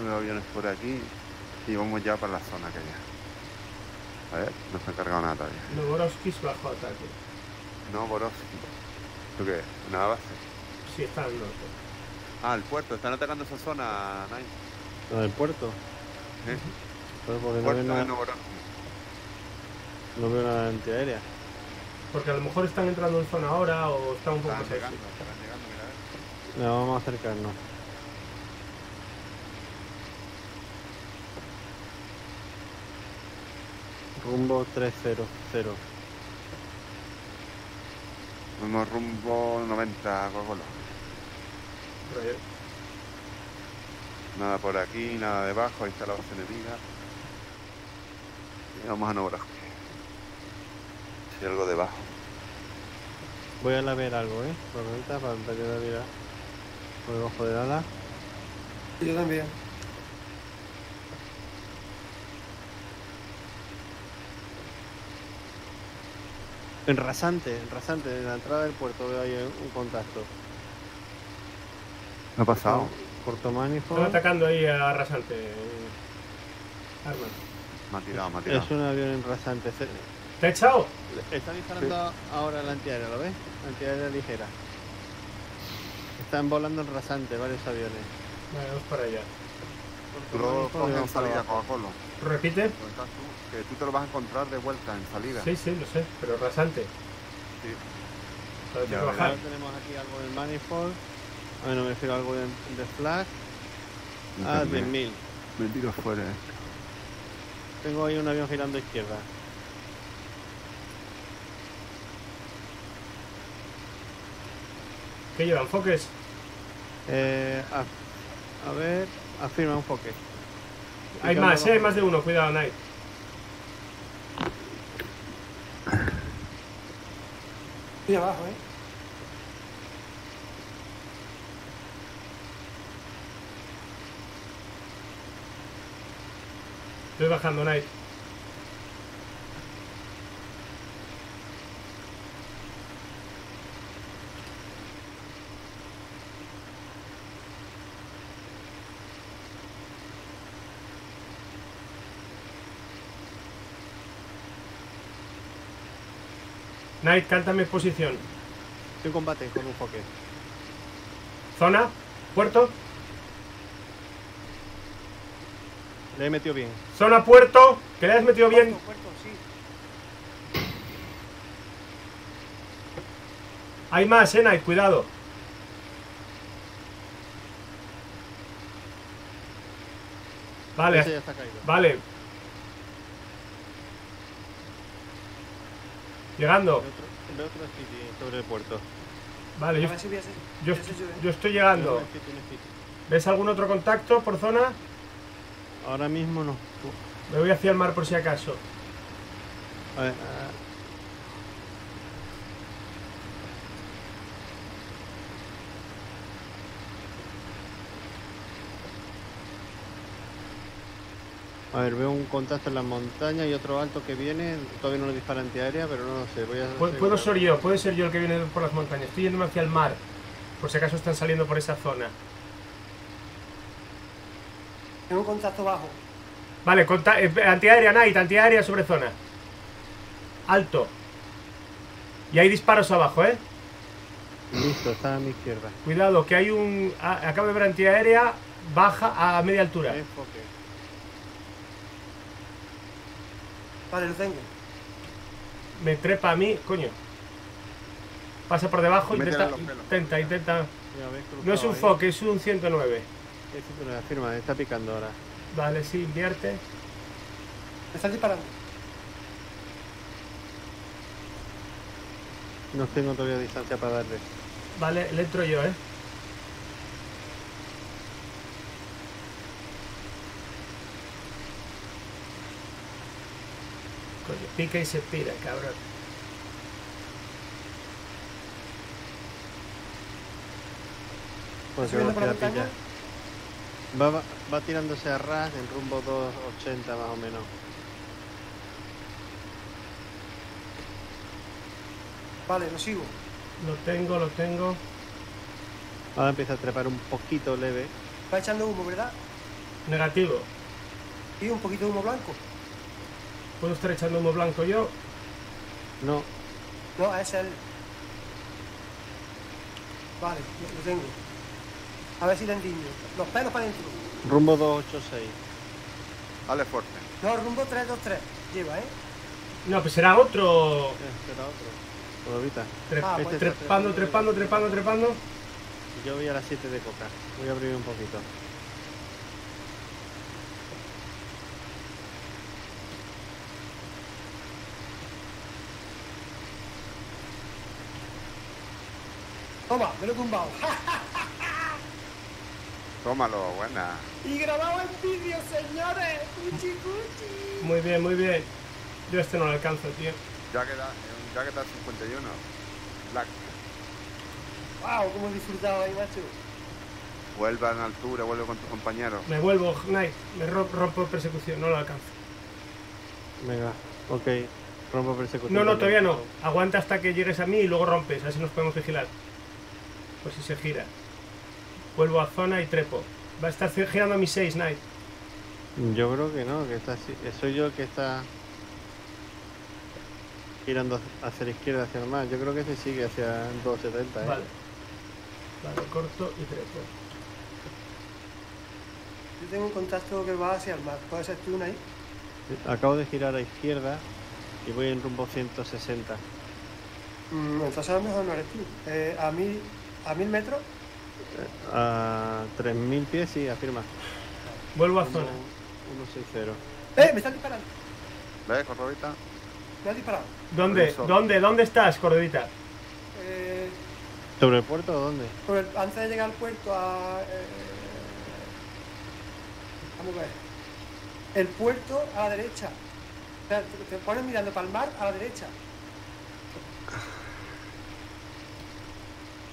Los aviones por aquí y vamos ya para la zona que ya. A ver, no se ha cargado nada todavía. Novoroskis bajo ataque. No, Borovsky. ¿Tú qué? ¿Una base? Sí, está al norte. Ah, el puerto. Están atacando esa zona, Nine. ¿La del puerto? ¿Eh? Porque no Puerto veo de nada, Novorossiysk. no veo nada antiaérea. Porque a lo mejor están entrando en zona ahora o están un poco Están llegando, están llegando, mira. a ver. No, vamos a acercarnos. Rumbo 300. Vamos rumbo 90 Coca-Cola. Rollo. Nada por aquí, nada debajo, ahí está la base enemiga. Y vamos a Novorossiysk. Hay algo debajo. Voy a la ver algo, ¿eh? Por ahorita, para de la vida. Por debajo del ala. Yo también. En rasante, en rasante, en la entrada del puerto veo ahí un contacto. ¿Qué ha pasado? Puerto Están atacando ahí a rasante. Arman. Me ha tirado, me ha tirado. Es un avión en rasante. ¿Te ha echado? Está disparando ahora la antiaérea, ¿lo ves? La antiaérea ligera. Están volando en rasante varios aviones. Vale, vamos para allá. Tú lo en salida, abajo. Coca-Cola. Repite. Que tú te lo vas a encontrar de vuelta en salida. Sí, sí, lo sé, pero rasante. Sí. Ahora tenemos aquí algo del manifold. Bueno, me refiero a algo de, de flag. Ah, Internet. 10.000. Me tiro fuera. eh. Tengo ahí un avión girando a izquierda. ¿Qué llevan? ¿Foques? Eh, a, a ver, afirma un foque. Hay más, ¿eh? Hay más de uno. Cuidado, Knight. Estoy abajo, ¿eh? Estoy bajando, Knight. Knight, cántame posición. Estoy en combate con un foque. Zona, puerto, Le he metido bien. zona, puerto. Que le has metido bien. Puerto, sí. Hay más, eh, Knight, cuidado. Vale, Ese ya está caído. vale. Llegando. Veo otro, sobre el puerto. Vale, yo, ver si voy a ser. yo, yo, yo estoy llegando. ¿Ves algún otro contacto por zona? Ahora mismo no. Me voy hacia el mar por si acaso. A ver, A ver, veo un contacto en las montañas y otro alto que viene. Todavía no le dispara antiaérea, pero no lo sé. Voy a Pu- Puedo ser yo, puede ser yo el que viene por las montañas. Estoy yéndome hacia el mar. Por si acaso están saliendo por esa zona. Tengo un contacto bajo. Vale, conta- eh, antiaérea, Night, antiaérea sobre zona. Alto. Y hay disparos abajo, ¿eh? Listo, está a mi izquierda. Cuidado, que hay un... ah, acabo de ver antiaérea baja a media altura. Enfoque. Vale, lo tengo. Me trepa a mí, coño. Pasa por debajo, intenta, intenta, No es un. FOC, es un 109. Ese tú no la firma, está picando ahora. Vale, sí, invierte. Me están disparando. No tengo todavía distancia para darle. Vale, le entro yo, ¿eh? Coño, pica y se pira, cabrón. Pues se ¿Subiendo va a? Va, va, va tirándose a ras en rumbo 280 más o menos. Vale, lo sigo. Lo tengo, lo tengo. Ahora empieza a trepar un poquito leve. Va echando humo, ¿verdad? Negativo. Y un poquito de humo blanco. ¿Puedo estar echando humo blanco yo? No, No, ese es el. Vale, lo, tengo. A ver si le endiño. Los pelos para adentro. rumbo 286. Dale fuerte. No, rumbo 323. Lleva, ¿eh? No, pues será otro. Este era otro. Todavía. Tre- Ah, pues- trepando, trepando, trepando, trepando. Yo voy a las 7 de coca. Voy a abrir un poquito. Toma, me lo he tumbado. Tómalo, buena. y grabado en vídeo, señores. Cuchi, cuchi. Muy bien, muy bien. Yo este no lo alcanzo, tío. Ya queda, Jacket al 51. Black. Wow, cómo he disfrutado ahí, macho. Vuelve en altura, vuelve con tu compañero. Me vuelvo, Knight. Me ro- rompo persecución, no lo alcanzo. Venga, ok. Rompo persecución. No, no, todavía no. Aguanta hasta que llegues a mí y luego rompes, así nos podemos vigilar. Por si se gira. Vuelvo a zona y trepo. Va a estar girando a mi 6, Knight. Yo creo que no, que está así- soy yo el que está girando hacia la izquierda, hacia el mar. Yo creo que se sigue hacia el 270, ¿eh? Vale. Vale, corto y trepo. Yo tengo un contacto que va hacia el mar. ¿Puede ser tú ahí? Acabo de girar a izquierda y voy en rumbo 160. Mm, entonces a lo mejor no eres tú. Eh, a, mil, a mil metros. A 3000 pies, sí, afirma. Vuelvo a Uno- zona. 160. ¡Eh! Me están disparando. ¿Ves, Corrobita? Me han disparado. ¿Dónde? ¿Dónde? ¿Dónde estás, Cordedita? Eh, ¿Sobre el puerto o dónde? por el- antes de llegar al puerto a... eh, vamos a ver. El puerto a la derecha. O sea, te, te pones mirando para el mar a la derecha.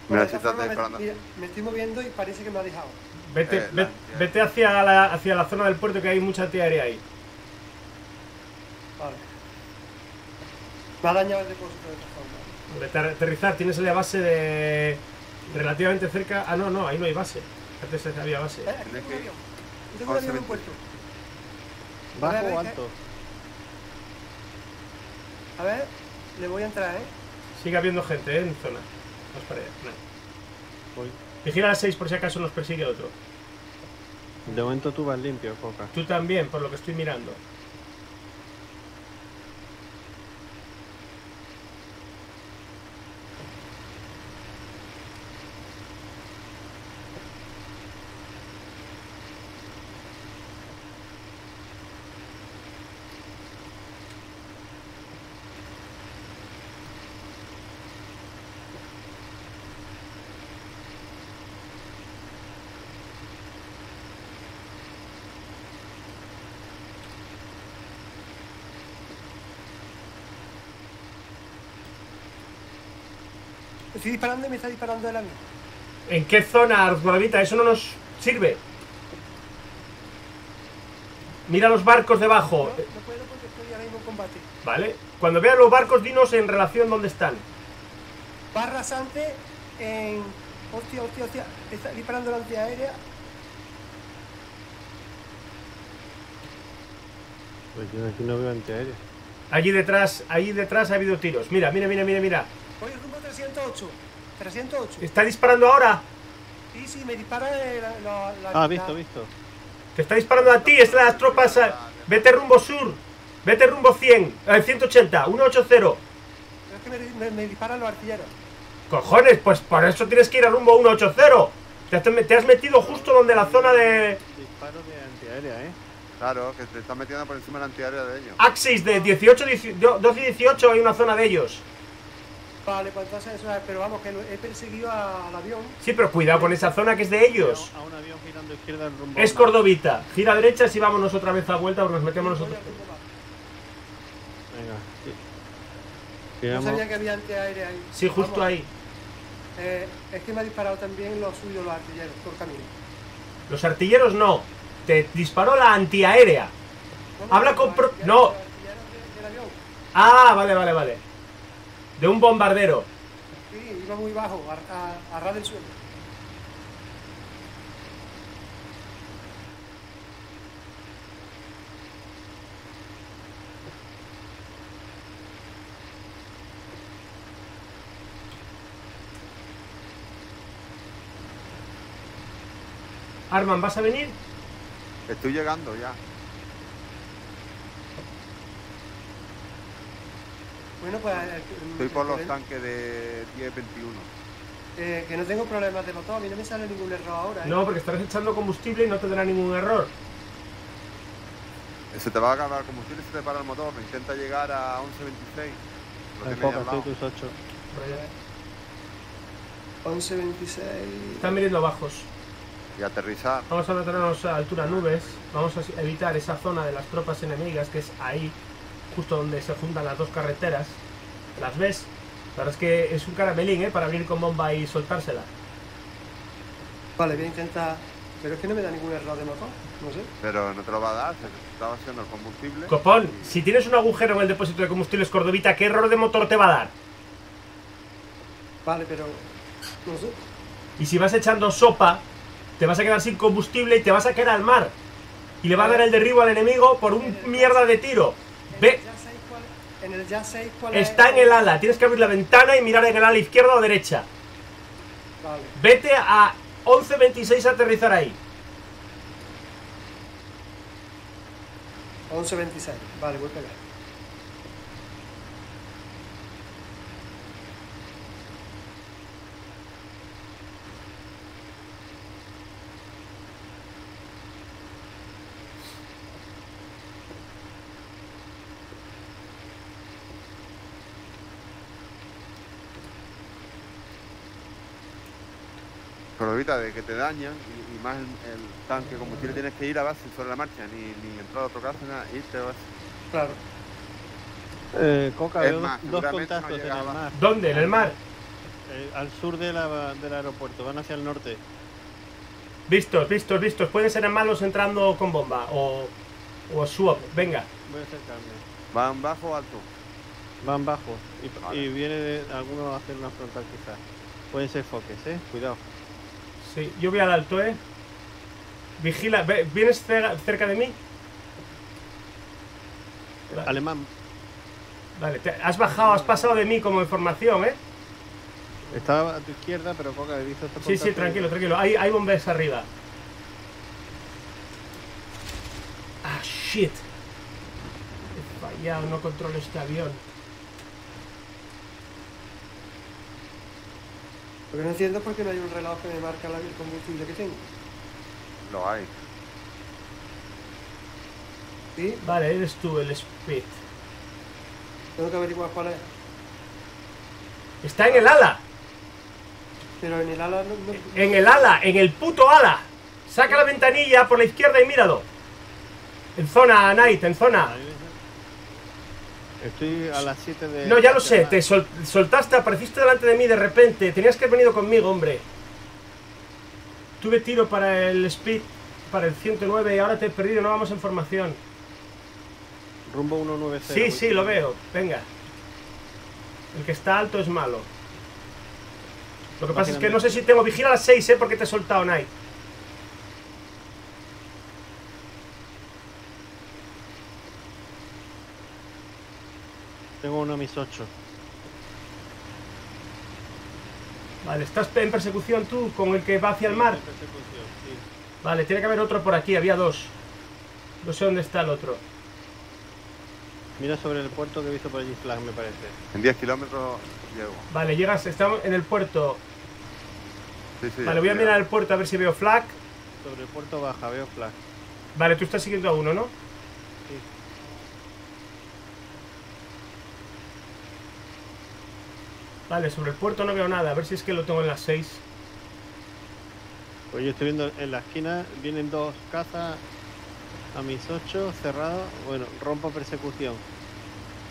Estás forma me, mira, me estoy moviendo y parece que me ha dejado. Vete, Eh, ve- vete hacia, la, hacia la zona del puerto que hay mucha antiaérea ahí. Vale. Me ha dañado el depósito de esta forma. Vete a aterrizar, tienes la base de relativamente cerca. Ah, no, no, ahí no hay base. Antes había base. Eh, aquí tengo un avión. Yo tengo un avión en 11-20. puerto. ¿Bajo o alto? A ver, le voy a entrar, ¿eh? Sigue habiendo gente ¿eh? en zona. Allá. No. Voy. Vigila a las 6 por si acaso nos persigue otro. De momento tú vas limpio, Coca. Tú también, por lo que estoy mirando. Estoy disparando y me está disparando él a mí. ¿En qué zona, Gordita? Eso no nos sirve. Mira los barcos debajo. no puedo porque estoy ahora mismo en combate. ¿Vale? Cuando veas los barcos, dinos en relación dónde están. Va rasante en. Hostia, hostia, hostia. Está disparando la antiaérea. Pues yo aquí no veo antiaéreo. Allí detrás, allí detrás ha habido tiros. Mira, mira, mira, mira, mira. Voy rumbo 308. 308. ¿Está disparando ahora? Sí, sí, me dispara eh, la, la, la- Ah, visto, visto. Te está disparando a ti, es de las tropas. a- Vete rumbo sur. Vete rumbo 100. eh, 180, 180. Pero es que me, me- me disparan los artilleros. Cojones, pues por eso tienes que ir a rumbo 180. Te has, te has metido justo donde la zona de Disparo de antiaérea, ¿eh? Claro, que te están metiendo por encima de la antiaérea de ellos. Axis de 18, 18 12 y 18 hay una zona de ellos. Vale, pues entonces eso es, pero vamos, que he perseguido a- al avión. Sí, pero cuidado con esa zona que es de ellos. A un avión girando izquierda en rumbo. Es. Cordovita. Gira derecha si vámonos otra vez a vuelta porque nos metemos nosotros. Venga, sí. No Giramos. sabía que había antiaérea ahí. Sí, justo Vamos, ahí. eh, es que me ha disparado también los suyos, los artilleros, por camino. Los artilleros no. Te disparó la antiaérea. No, no, Habla con pro- no. de-. Ah, vale, vale, vale. De un bombardero. Sí, iba muy bajo, a, a, a ras del suelo. Arman, ¿vas a venir? Estoy llegando ya. Bueno, pues. eh, Estoy por los eh, tanques de 10-21. eh, que no tengo problemas de motor, a mí no me sale ningún error ahora. ¿eh? No, porque estarás echando combustible y no tendrá ningún error. Se te va a acabar el combustible, se te para el motor. Intenta llegar a 11.26. Lo Enfoca, tus 8. 11.26. Están viniendo bajos. Y aterrizar. Vamos a meternos a altura nubes. Vamos a evitar esa zona de las tropas enemigas que es ahí, justo donde se juntan las dos carreteras. ¿Las ves? La verdad es que es un caramelín, ¿eh? Para venir con bomba y soltársela. Vale, voy a intentar. Pero es que no me da ningún error de motor, no sé. Pero no te lo va a dar, se te está vaciando el combustible. Copón, si tienes un agujero en el depósito de combustibles Cordovita, ¿qué error de motor te va a dar? Vale, pero. No sé. Y si vas echando sopa, te vas a quedar sin combustible y te vas a quedar al mar. Y le va a dar el derribo al enemigo por un mierda de tiro. Ve, el ya 6, ¿cuál es? En el ya 6, ¿cuál es? está en el ala. Tienes que abrir la ventana y mirar en el ala izquierda o derecha. Vale. Vete a 11.26 a aterrizar ahí. 11.26. Vale, voy a pegar. Pero ahorita de que te dañan y, y más el, el tanque de combustible tienes que ir a base sobre la marcha, ni, ni entrar a otro caso, nada, irte a base. Claro. Eh, Coca, veo más, dos, seguramente no contactos en el mar. ¿Dónde? ¿En el mar? Eh, al sur de la- del aeropuerto, van hacia el norte. Vistos, vistos, vistos. Pueden ser malos entrando con bomba. O, o swap. Venga. Voy a acercarme. ¿Van bajo o alto? Van bajo. Y, Vale. y viene de, alguno a hacer una frontal quizás. Pueden ser foques, eh. Cuidado. Sí, yo voy al alto, ¿eh? Vigila. ¿Vienes cerca, de mí? Alemán. Vale, te- has bajado, has pasado de mí como información, ¿eh? Estaba a tu izquierda, pero Coca, he visto estos Sí, sí, tranquilo, tranquilo. Hay, hay bombes arriba. Ah, shit. He fallado, no controlo este avión. Lo que no entiendo es por qué no hay un reloj que me marca la- el combustible que tengo. Lo hay. ¿Sí? Vale, eres tú el speed. Tengo que averiguar cuál es. Está en el ala. Pero en el ala no. no- En el ala, en el puto ala. Saca la ventanilla por la izquierda y míralo. En zona, Night, en zona. Estoy a las 7 de. No, ya lo sé, te sol- soltaste, apareciste delante de mí de repente. Tenías que haber venido conmigo, hombre. Tuve tiro para el speed, para el 109 y ahora te he perdido, no vamos en formación. Rumbo 190. Sí, sí, lo veo, venga. El que está alto es malo. Lo que pasa es que no sé si tengo vigila a las 6, ¿eh? Porque te he soltado, Night. Tengo uno a mis 8. Vale, ¿estás en persecución tú con el que va hacia el mar? Vale, tiene que haber otro por aquí, había dos. No sé dónde está el otro. Mira sobre el puerto que he visto por allí flag, me parece. En 10 kilómetros llego. Vale, llegas, estamos en el puerto. Sí, sí. Vale, voy a mirar el puerto a ver si veo flag. Sobre el puerto baja, veo flag. Vale, tú estás siguiendo a uno, ¿no? Vale, sobre el puerto no veo nada. A ver si es que lo tengo en las 6. Pues yo estoy viendo en la esquina, vienen dos cazas a mis 8 cerrados. Bueno, rompo persecución.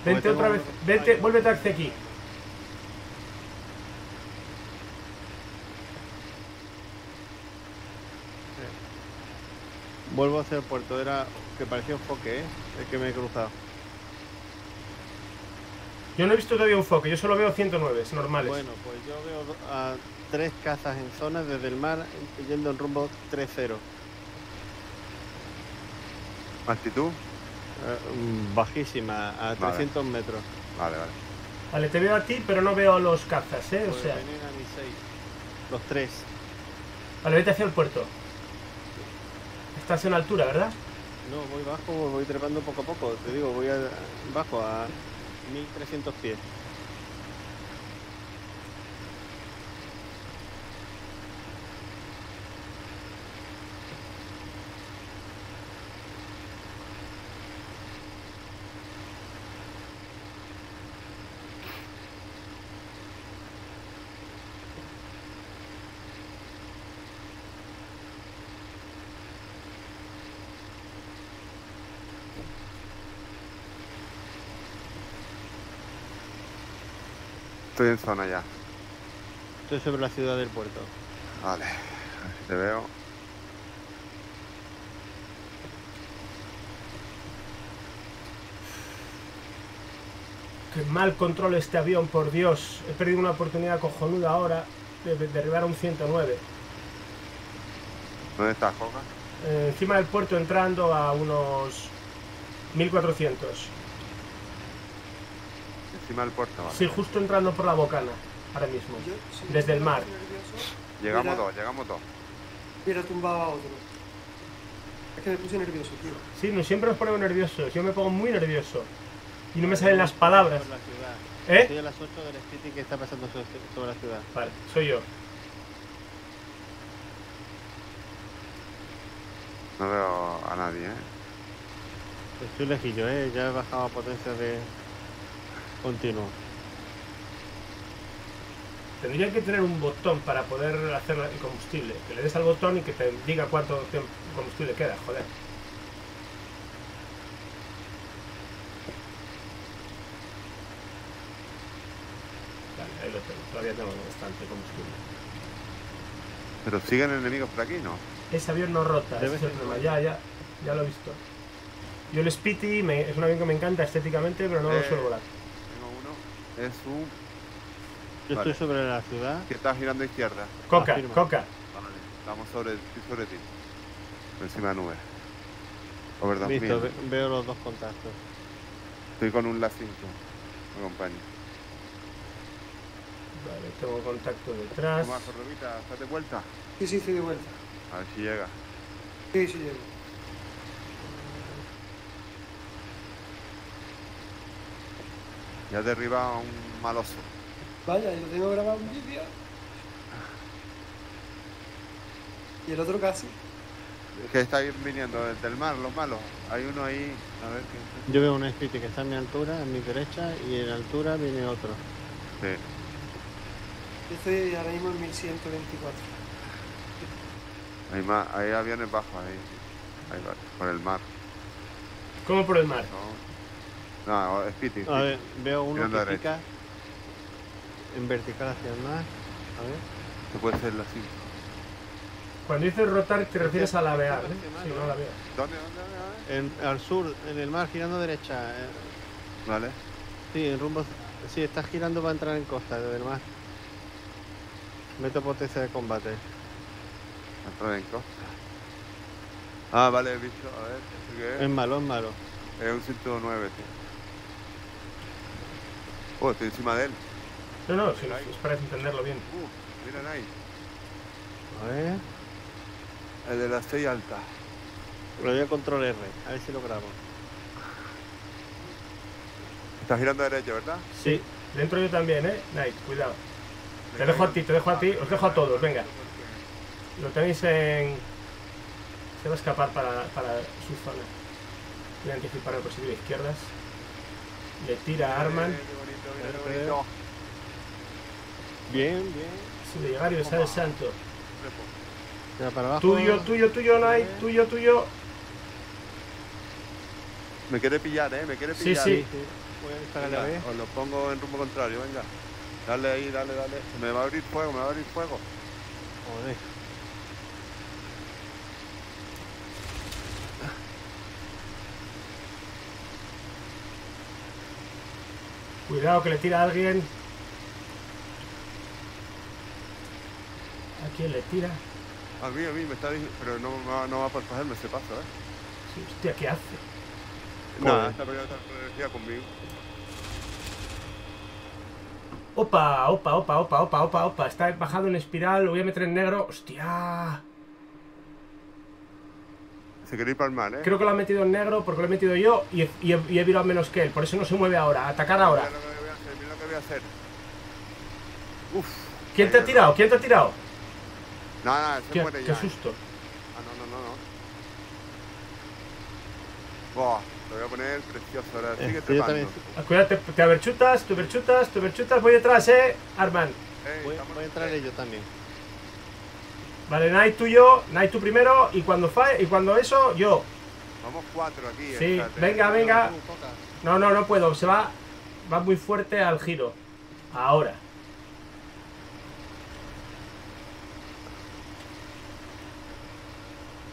Vente otra vez. Vete, Ahí. vuélvete hacia aquí. Vuelvo hacia el puerto, era que parecía un foque, ¿eh? El que me he cruzado. Yo no he visto todavía un foque, yo solo veo 109 normales. Bueno, pues yo veo a tres cazas en zona desde el mar yendo en rumbo 3-0. ¿Altitud? Eh, mm, bajísima, a Vale. 300 metros. Vale, vale. Vale, te veo a ti, pero no veo los cazas, ¿eh? O sea, vienen a mis 6. Los tres. vale, vete hacia el puerto. Estás en altura, ¿verdad? No, voy bajo, voy trepando poco a poco. Te digo, voy a, bajo a 1300 pies. Estoy en zona ya. Estoy sobre la ciudad del puerto. Vale. A ver si te veo. Qué mal control este avión, por Dios. He perdido una oportunidad cojonuda ahora de de derribar a un 109. ¿Dónde estás, Coca? Eh, encima del puerto entrando a unos 1400. Encima del puerto, vale. Sí, justo entrando por la bocana, ahora mismo. Yo, Desde el mar. Llegamos Mira. dos, llegamos dos. Hubiera tumbado a otro. Es que me puse nervioso, tío. Sí, no, siempre nos ponemos nerviosos. Yo me pongo muy nervioso. Y no me salen las palabras. Sobre la ciudad. ¿Eh? Estoy a las 8 del City que está pasando sobre, sobre la ciudad. Vale, soy yo. No veo a nadie, ¿eh? Estoy lejillo, ¿eh? Ya he bajado a potencia de continuo. Tendría que tener un botón para poder hacer el combustible. Que le des al botón y que te diga cuánto tiempo- combustible queda, joder. Vale, ahí lo tengo. Todavía tengo bastante combustible. Pero siguen enemigos por aquí, ¿no? Ese avión no rota, ese Debe es el ser problema. Ya, ya, ya lo he visto. Yo el Spitty me- es un avión que me encanta estéticamente, pero no lo Eh. suelo volar. Es un Yo Vale. estoy sobre la ciudad. que está girando a izquierda. Coca, afirma. coca. Vale. Estamos sobre, estoy sobre ti. Encima de nube. Over 2000. Visto, ve- veo los dos contactos. Estoy con un La-5. Me acompaña. Vale, tengo contacto detrás. Tomás, Rubita, ¿estás de vuelta? Sí, sí, estoy de vuelta. A ver si llega. Sí, sí, llego. Ya derriba a un maloso. Vaya, y lo tengo grabado en vídeo. Y el otro casi. Que está viniendo desde el mar, los malos. Hay uno ahí. A ver qué. Yo veo un Spitty que está a mi altura, a mi derecha, y en altura viene otro. Sí. Yo estoy ahora mismo en 1124. Hay, más, hay aviones bajos ahí. Ahí va, por el mar. ¿Cómo por el mar? No, no Spitty. A ver, veo uno Tirando a que pica en vertical hacia el mar. A ver. Esto puede ser la 5. Cuando dices rotar te refieres a lavear, ¿eh? Parece mal, Sí, ¿no? la veo. ¿Dónde, dónde, dónde? En- al sur, en el mar, girando derecha. eh, Vale. Sí, en rumbo. Sí, está girando para entrar en costa desde el mar. Meto potencia de combate. Entrar en costa. Ah, vale, he visto. A ver, ¿este qué Es es? malo, es malo. Es un 109, tío. Oh, estoy encima de él. No, no, si no, es para entenderlo bien. Uh, miren ahí. A ver. El de las 6 altas. Lo voy a control R, a ver si lo grabo. Está girando a derecha, ¿verdad? Sí, dentro yo también, ¿eh? Night, cuidado. Te dejo a ti, te dejo a ti, os dejo a todos, venga. Lo tenéis en... Se va a escapar para, para su zona. Voy a anticipar el posible izquierdas. Le tira a Arman. Bien, bien. Si de llegar y besar el santo. Ya para abajo. Tuyo, tuyo, tuyo, no hay. Tuyo, tuyo. Me quiere pillar, ¿eh? Me quiere Sí, pillar. sí. Voy a os lo pongo en rumbo contrario, venga. Dale ahí, dale, dale. Me va a abrir fuego, me va a abrir fuego. Joder. Cuidado que le tira a alguien. ¿A quién le tira? A mí, a mí, me está diciendo. Pero no, no va a cogerme ese paso, ¿eh? Sí, hostia, ¿qué hace? Nada, está peleando energía conmigo. Opa, opa, opa, opa, opa, opa, opa. Está bajado en espiral, lo voy a meter en negro. Hostia. Se quiere ir para el mar, ¿eh? Creo que lo ha metido en negro porque lo he metido yo y he, y he- y he virado menos que él. Por eso no se mueve ahora. Atacar ahora. Mira lo que voy a hacer, mira lo que voy a hacer. Uf. ¿Quién te ha tirado? ¿Quién te ha tirado? No, no, se Qué, muere qué ya. ¿eh? susto. Ah, no, no, no, no. Buah, lo voy a poner precioso ahora. Eh, Sigue trepando. Cuídate, te aberchutas, te aberchutas, te aberchutas. Voy detrás, eh, Arman. Ey, Voy, voy a entrar yo también. Vale, Night tú y yo, Night tú primero y cuando fa y cuando eso, yo. Vamos cuatro aquí. Sí, venga, venga. No, no, no puedo. Se va, va muy fuerte al giro. Ahora.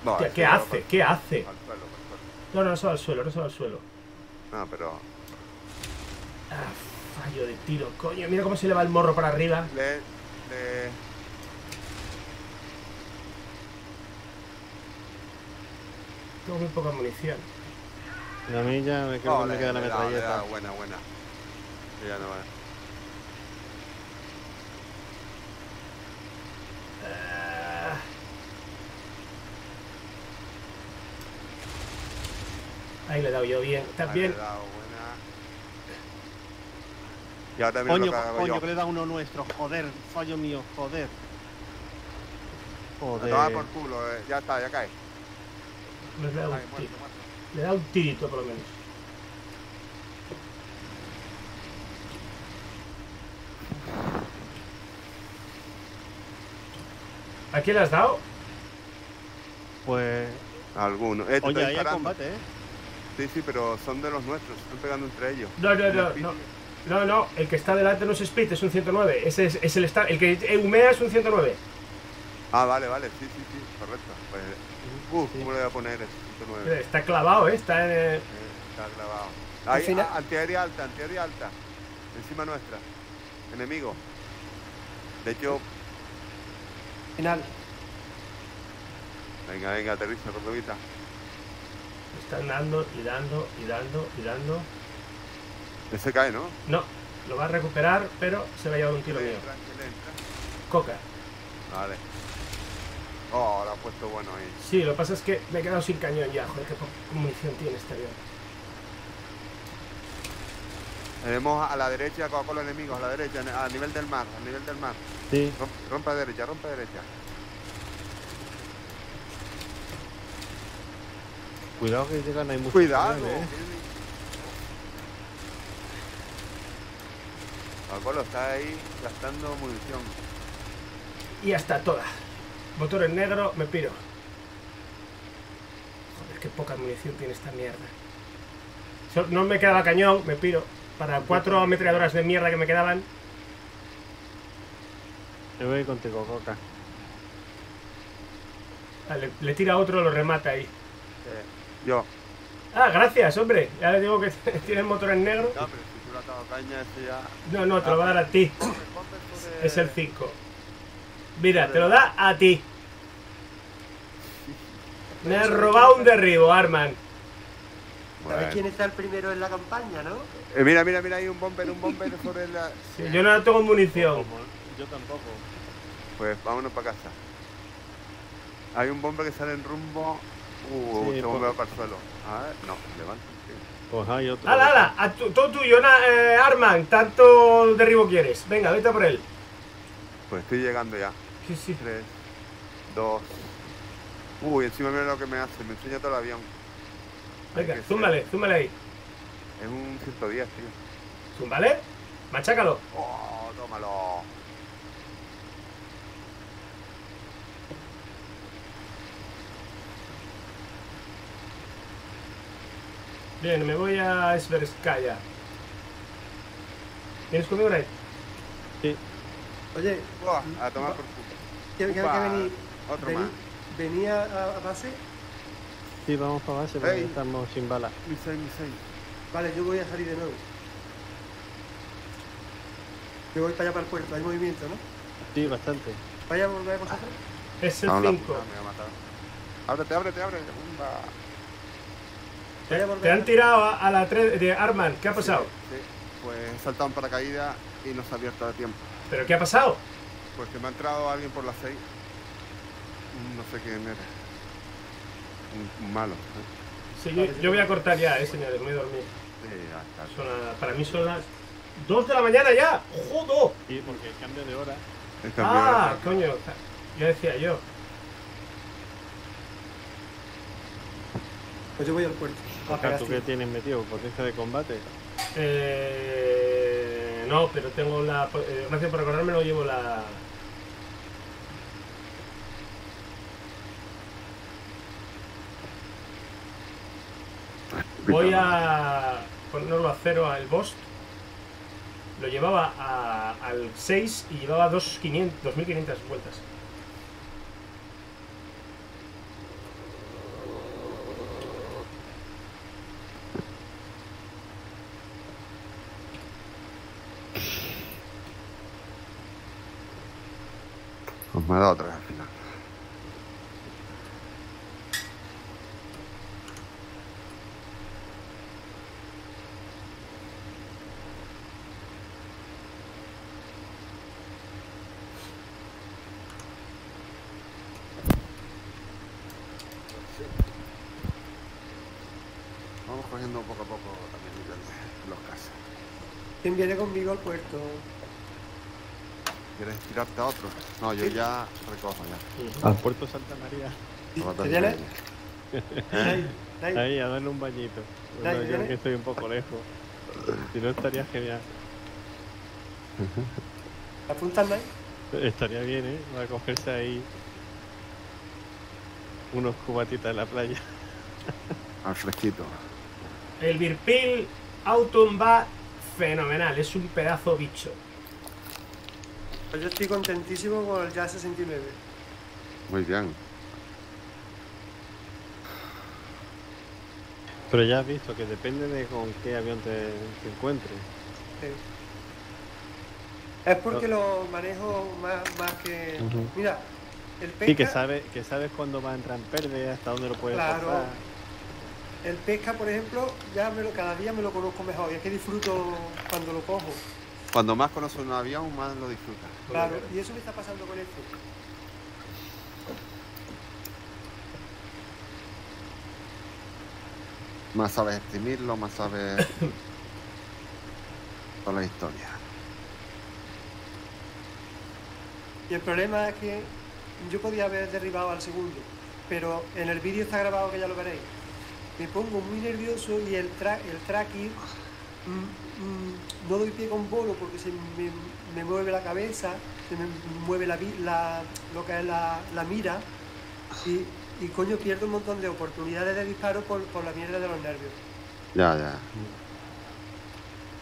No, ¿Qué hace? para- ¿Qué hace? Al suelo, al suelo. No, no, no se va al suelo, no se va al suelo. No, pero. Ah, fallo de tiro, coño. Mira cómo se le va el morro para arriba. Le. le... Tengo muy poca munición. A mí ya me creo que me queda la le da, le da, metralleta. Buena, buena. Ya no va. Ah, Ahí le he dado yo bien. ¿Estás Ahí bien? le he dado, buena. Y ahora mira Coño, lo que coño, yo. que le da uno nuestro. Joder, fallo mío, joder. Joder. por culo, eh. ya está, ya cae. Le he dado Cae, un tiro. Le dado un tirito por lo menos. ¿A quién le has dado? Pues. Alguno. Eh, te Oye, ahí hay combate, ¿eh? Sí, sí, pero son de los nuestros. Se están pegando entre ellos. No, no, no, no. No, no, el que está delante no es Split, es un 109. Ese es, es el está, el que humea es un 109. Ah, vale, vale. Sí, sí, sí. Correcto. Pues. Uh, Sí. ¿cómo le voy a poner? El 109. Está clavado, ¿eh? Está en. está clavado. Ahí, final- antiaérea alta, antiaérea alta. Encima nuestra. Enemigo. De hecho, Final. venga, venga, aterriza, Cordovita. Están dando y dando y dando y dando. Ese cae, ¿no? No, lo va a recuperar, pero se va a llevar un tiro mío. entra, entra. Coca. Vale. Oh, lo ha puesto bueno ahí. Sí, lo que pasa es que me he quedado sin cañón ya. Joder, qué munición tiene este avión. Tenemos a la derecha con los enemigos, a la derecha, a nivel del mar, a nivel del mar. Sí. Rompe, rompe a derecha, rompe a derecha. Cuidado que llegan, hay muchos. Cuidado. cañones, ¿eh? Apolo está ahí gastando munición. Y ya está toda. Motor en negro, me piro. Joder, qué poca munición tiene esta mierda. No me quedaba cañón, me piro. Para cuatro ametralladoras de mierda que me quedaban. Me voy contigo, Coca. Ah, le, le tira otro, lo remata ahí. Eh, yo. Ah, gracias, hombre. Ya le digo que tiene el motor en negro. No, pero si tú le has dado caña, ese ya. No, no, te lo va a dar a ti. Es el 5. Mira, te lo da a ti. Me has robado un derribo, Arman. Bueno. ¿Sabes quién está el primero en la campaña, no? Eh, mira, mira, mira, hay un bomber, un bomber sobre la. Sí, yo no tengo munición. Yo tampoco. Pues vámonos para casa. Hay un bomber que sale en rumbo. Uh, Sí, este por- bomber va para el suelo. A ver, no, levanta. sí. Pues hay otro. ¡Hala, hala! A tu- todo tuyo, na- eh, Arman. Tanto derribo quieres. Venga, vete por él. Pues estoy llegando ya. Sí, sí. 3, 2. Uy, encima mira lo que me hace, me enseña todo el avión. Venga, zúmbale, sea. zúmbale ahí. Es un 110, tío. ¿Zúmbale? Machácalo. Oh, tómalo. Bien, me voy a Sverskaya. ¿Vienes conmigo, Ray? Sí. Oye, a tomar por ¿qué, qué, qué Upa, vení? Otro vení- más. ¿Venía a, a base? sí, vamos para base porque Ey. estamos sin balas. Mi 6, mi 6. Vale, yo voy a salir de nuevo. Yo voy para allá para el puerto, hay movimiento, ¿no? Sí, bastante. ¿Vaya a volver vosotros? Es el Ah, la 5. puta, me va a matar. Ábrete, ábrete, ábrete. Te, te han tirado a, a la 3 de Arman. ¿Qué ha pasado? Sí, sí. Pues saltado en paracaídas y no se ha abierto a tiempo. ¿Pero qué ha pasado? Pues que me ha entrado alguien por las 6. No sé quién era. Un, un malo. ¿eh? Sí, yo, yo voy a cortar ya, eh, señores. Me voy a dormir. Sí, ya está. Son la- para mí son las 2 de la mañana ya. ¡Jodo! Sí, porque el cambio de hora. El cambio Ah, de- coño. Ya decía yo. Pues yo voy al puerto. ¿tú qué tienes metido? ¿Potencia de combate? Eh, no, pero tengo la. eh, gracias por recordármelo, llevo la. Voy a ponerlo a cero al boss. Lo llevaba a- al 6 y llevaba 2500 2500 vueltas. Pues me dado otra al final. Vamos cogiendo poco a poco también nivel de los casos. ¿Quién viene conmigo al puerto? ¿Quieres tirarte a otro? No, yo Sí. ya recojo ya. Al puerto Santa María. Ahí, a darle un bañito. Bueno, yo que estoy un poco lejos. Si no, estaría genial. ¿Apuntas, Nay? Estaría bien, ¿eh? Va a cogerse ahí unos cubatitas en la playa. Al fresquito. El Virpil Autumn va fenomenal, es un pedazo bicho. Pues yo estoy contentísimo con el Jazz 69. Muy bien. Pero ya has visto que depende de con qué avión te, te encuentres. Sí. Es porque lo manejo más, más que... Mira, el pesca... Sí, que sabes, que sabes cuándo va a entrar en pérdida, hasta dónde lo puedes Claro. pasar. El pesca, por ejemplo, ya me lo, cada día me lo conozco mejor y es que disfruto cuando lo cojo. Cuando más conoces un avión, más lo disfrutas. Claro, y eso me está pasando con este. Más sabes exprimirlo, más sabes toda la historia. Y el problema es que yo podía haber derribado al segundo, pero en el vídeo está grabado que ya lo veréis. Me pongo muy nervioso y el, tra el tracking mm, mm, no doy pie con bolo porque se me, me mueve la cabeza, se me mueve la, la- lo que es la, la mira y, y coño pierdo un montón de oportunidades de disparo por, por la mierda de los nervios. Ya, ya.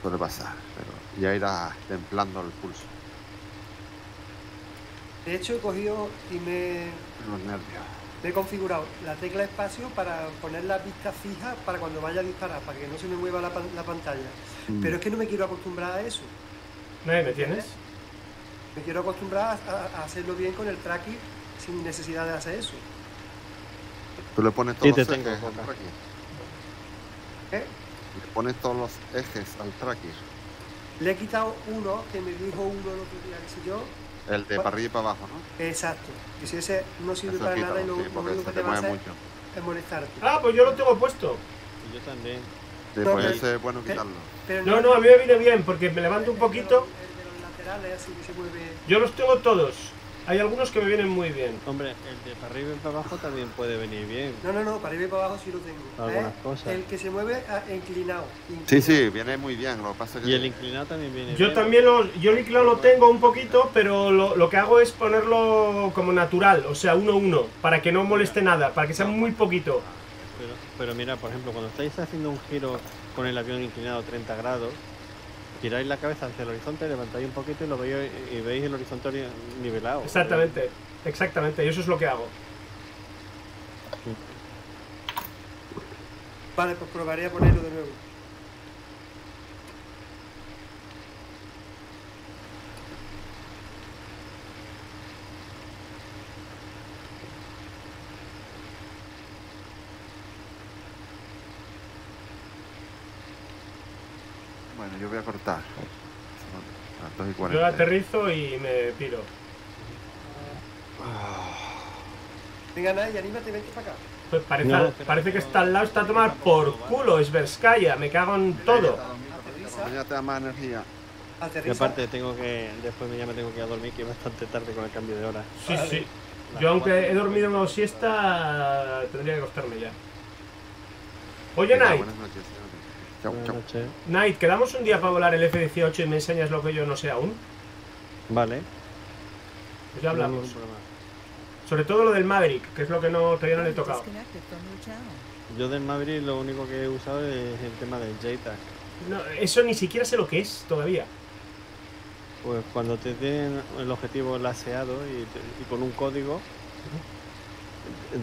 Puede pasar, pero ya irás templando el pulso, De hecho he cogido y me, los nervios. Me he configurado la tecla espacio para poner la vista fija para cuando vaya a disparar, para que no se me mueva la, pan- la pantalla. Mm. Pero es que no me quiero acostumbrar a eso. ¿Nadie me tienes? Me quiero acostumbrar a, a hacerlo bien con el tracking sin necesidad de hacer eso. Tú le pones Sí, todos te los tengo, ejes al tracker. ¿eh? Le pones todos los ejes al tracker. Le he quitado uno que me dijo uno el otro día, que sé yo. El de Pa- para arriba y para abajo, ¿no? Exacto. Y si ese no sirve Eso para quítalo, nada y lo, sí, lo porque único que te te va a mueve hacer mucho. es molestarte. Ah, pues yo lo tengo puesto. Y yo también. Sí, No, pues ese es bueno quitarlo. Pero No, no, a mí me viene bien porque me levanto un poquito. El de los laterales así que se mueve. Yo los tengo todos. Hay algunos que me vienen muy bien. Hombre, el de para arriba y para abajo también puede venir bien. No, no, no, para arriba y para abajo sí lo tengo. Algunas ¿eh? cosas. El que se mueve ah, inclinado. Sí, inclinado. sí, viene muy bien. Lo pasa que Y el inclinado también viene Yo bien. también lo, yo el inclinado lo tengo un poquito, pero lo, lo que hago es ponerlo como natural, o sea, uno a uno, para que no moleste nada, para que sea muy poquito. Pero pero mira, por ejemplo, cuando estáis haciendo un giro con el avión inclinado 30 grados, giráis la cabeza hacia el horizonte, levantáis un poquito y lo veis y veis el horizonte ori- nivelado. Exactamente, exactamente, y eso es lo que hago. Vale, pues probaré a ponerlo de nuevo. Bueno, yo voy a cortar. Son las 2 y Yo 40. aterrizo y me piro. Venga, Nay, anímate, vente para acá. Pues parece, No, espera, parece que está al lado, está a tomar por culo, es Verskaya, me cago en todo. Aterriza, Mañana te da más energía. Y aparte tengo que, después ya me tengo que ir a dormir, que es bastante tarde con el cambio de hora. Sí, Vale. sí. Yo aunque he dormido una siesta, tendría que acostarme ya. Oye, Night, Buenas noches. Chao, chao. Night, ¿quedamos un día para volar el F-18 y me enseñas lo que yo no sé aún? Vale. Pues ya hablamos. Sobre todo lo del Maverick, que es lo que no, todavía no le he tocado. Yo del Maverick lo único que he usado es el tema del JTAG. No, eso ni siquiera sé lo que es todavía. Pues cuando te den el objetivo laseado y, te- y con un código,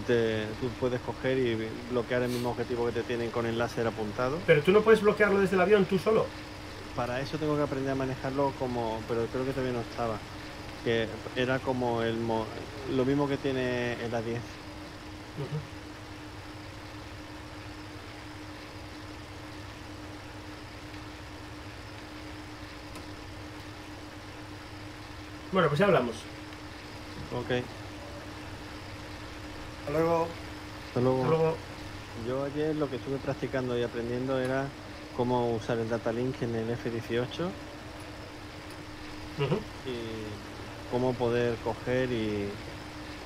te- tú puedes coger y bloquear el mismo objetivo que te tienen con el láser apuntado. Pero tú no puedes bloquearlo desde el avión tú solo. Para eso tengo que aprender a manejarlo como, pero creo que todavía no estaba. Que era como el mo- lo mismo que tiene el A10. Bueno, pues ya hablamos. Ok, Hasta luego. hasta luego. Hasta luego. Yo ayer lo que estuve practicando y aprendiendo era cómo usar el data link en el F18 Ujú. y cómo poder coger y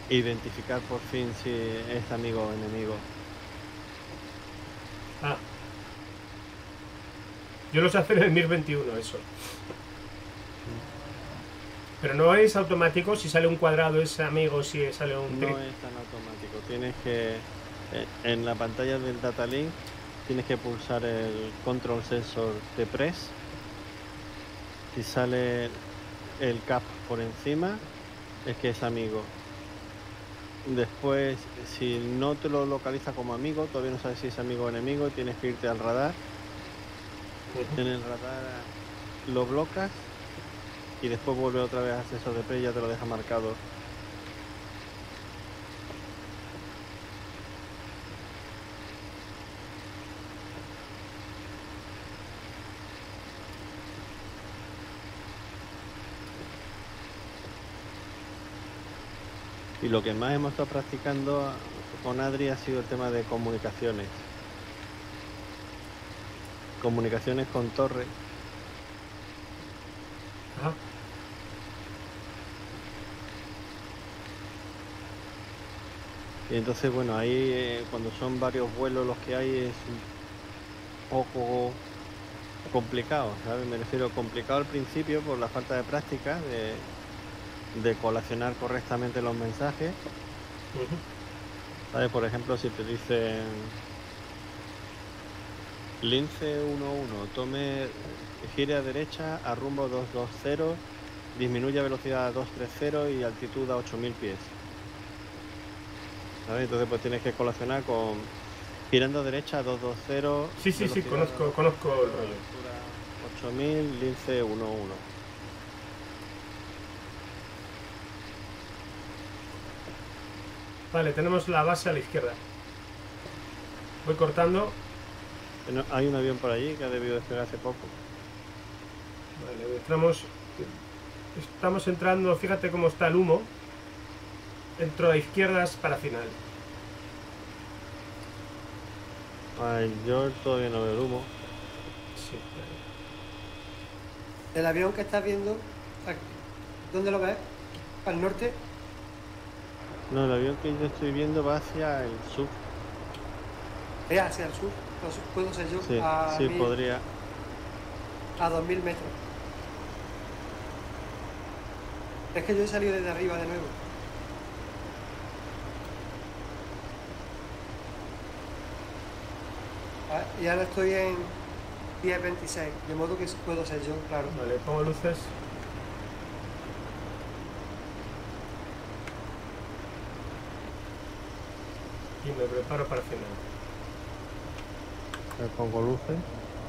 identificar por fin si es amigo o enemigo. Ah. Yo lo sé hacer en el MIR 21, eso. Pero no es automático, si sale un cuadrado es amigo, si sale un... No es tan automático. Tienes que, eh, en la pantalla del data link, tienes que pulsar el control sensor de press. Si sale el cap por encima, es que es amigo. Después, si no te lo localiza como amigo, todavía no sabes si es amigo o enemigo, tienes que irte al radar. En el radar lo blocas y después vuelve otra vez al sensor de press y ya te lo deja marcado. Y lo que más hemos estado practicando con Adri ha sido el tema de comunicaciones. Comunicaciones con torre. Y entonces, bueno, ahí eh, cuando son varios vuelos los que hay es un poco complicado, ¿sabes? Me refiero complicado al principio por la falta de práctica, de, de colacionar correctamente los mensajes. ¿Sabes? Por ejemplo, si te dicen lince 11, tome, gire a derecha a rumbo 220, disminuya velocidad a 230 y altitud a 8000 pies. ¿Sabes? Entonces pues tienes que colacionar con girando derecha a 220. Sí, sí, sí, conozco, conozco el rollo. altura 8000, lince 11. Vale, tenemos la base a la izquierda. Voy cortando. Hay un avión por allí que ha debido despegar hace poco. Vale, entramos. Estamos entrando, fíjate cómo está el humo. Entro a izquierdas para final. Ay, yo todavía no veo el humo. Sí. El avión que estás viendo, aquí, ¿dónde lo ves? ¿Al norte? No, el avión que yo estoy viendo va hacia el sur. Es hacia el sur. Pues puedo ser yo Sí, a, sí, mil- podría. a 2000 metros. Es que yo he salido desde arriba de nuevo. Y ahora estoy en 10.26, de modo que puedo ser yo, claro. Vale, pongo luces. Y me preparo para final. Me pongo luces.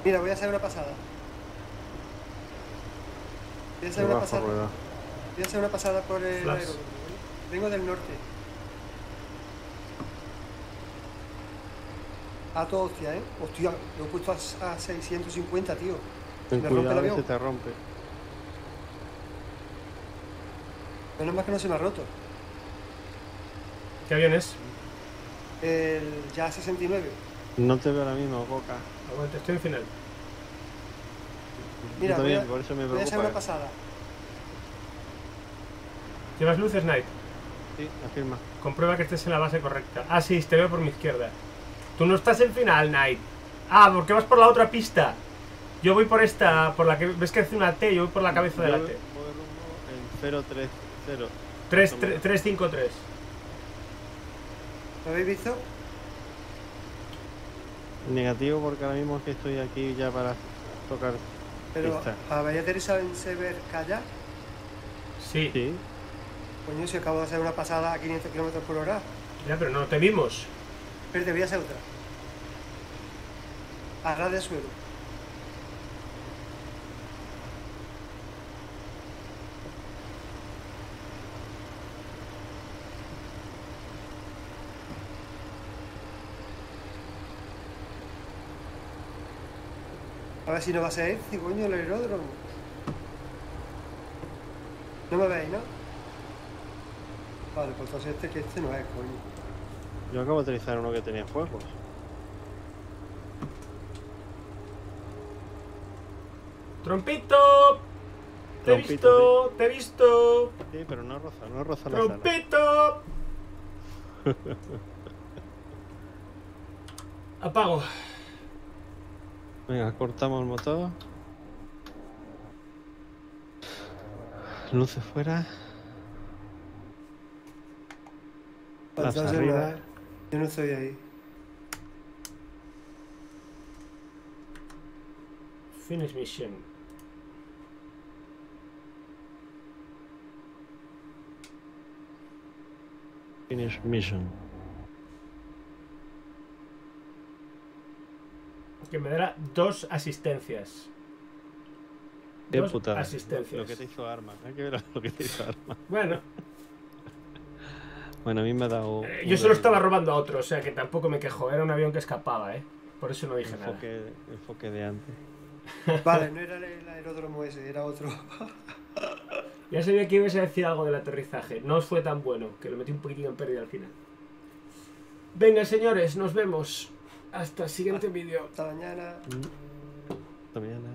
Mira, voy a hacer una pasada. Voy a hacer una pasada. rueda. Voy a hacer una pasada por el. Vengo del norte. A todo hostia, ¿eh? Hostia, lo he puesto a, a 650, tío. Ten me rompe el avión. se te rompe. Menos mal que no se me ha roto. ¿Qué avión es? El ya 69. No te veo ahora mismo. Aguanta, estoy en final. Mira, Yo voy también, a, por eso me voy a hacer una preocupa. pasada. ¿Llevas luces, Knight? Sí, afirma. Comprueba que estés en la base correcta. Ah, sí, te veo por mi izquierda. Tú no estás en final, Knight. Ah, porque vas por la otra pista. Yo voy por esta, por la que ves que hace una T, yo voy por la cabeza de la Yo T. voy rumbo en 030. 3, 3, 353. ¿Lo habéis visto? Negativo porque ahora mismo es que estoy aquí ya para tocar. Pero Pista. habéis aterrizado en Sever Kayak. Sí. Sí. Coño, si acabo de hacer una pasada a 500 km por hora. Ya, pero no te vimos. Pero te voy a hacer otra. A de suelo. A ver si no va a ser este, coño, el aeródromo. No me veis, ¿no? Vale, pues entonces este que este no es, coño. Yo acabo de utilizar uno que tenía fuegos. ¡Trompito! ¡Te he visto! ¡Te he visto! Sí, pero no roza, no roza la. ¡Trompito! Apago. Venga, cortamos el motor. Luces fuera. Las arriba. Yo no estoy ahí. Finish mission. Finish mission. Que me dará dos asistencias. Qué Dos putada. asistencias. Lo que te hizo arma. Hay que ver lo que te hizo arma. Bueno, Bueno, a mí me ha dado. eh, yo se lo estaba robando a otro, o sea que tampoco me quejo. Era un avión que escapaba, ¿eh? Por eso no dije nada. enfoque, enfoque de antes. Vale, no era el, aeródromo ese, era otro. Ya sabía que ibas a decir algo del aterrizaje. No os fue tan bueno, que lo metí un poquitín en pérdida al final. Venga, señores, nos vemos. Hasta el siguiente vídeo. Hasta mañana. Hasta mañana.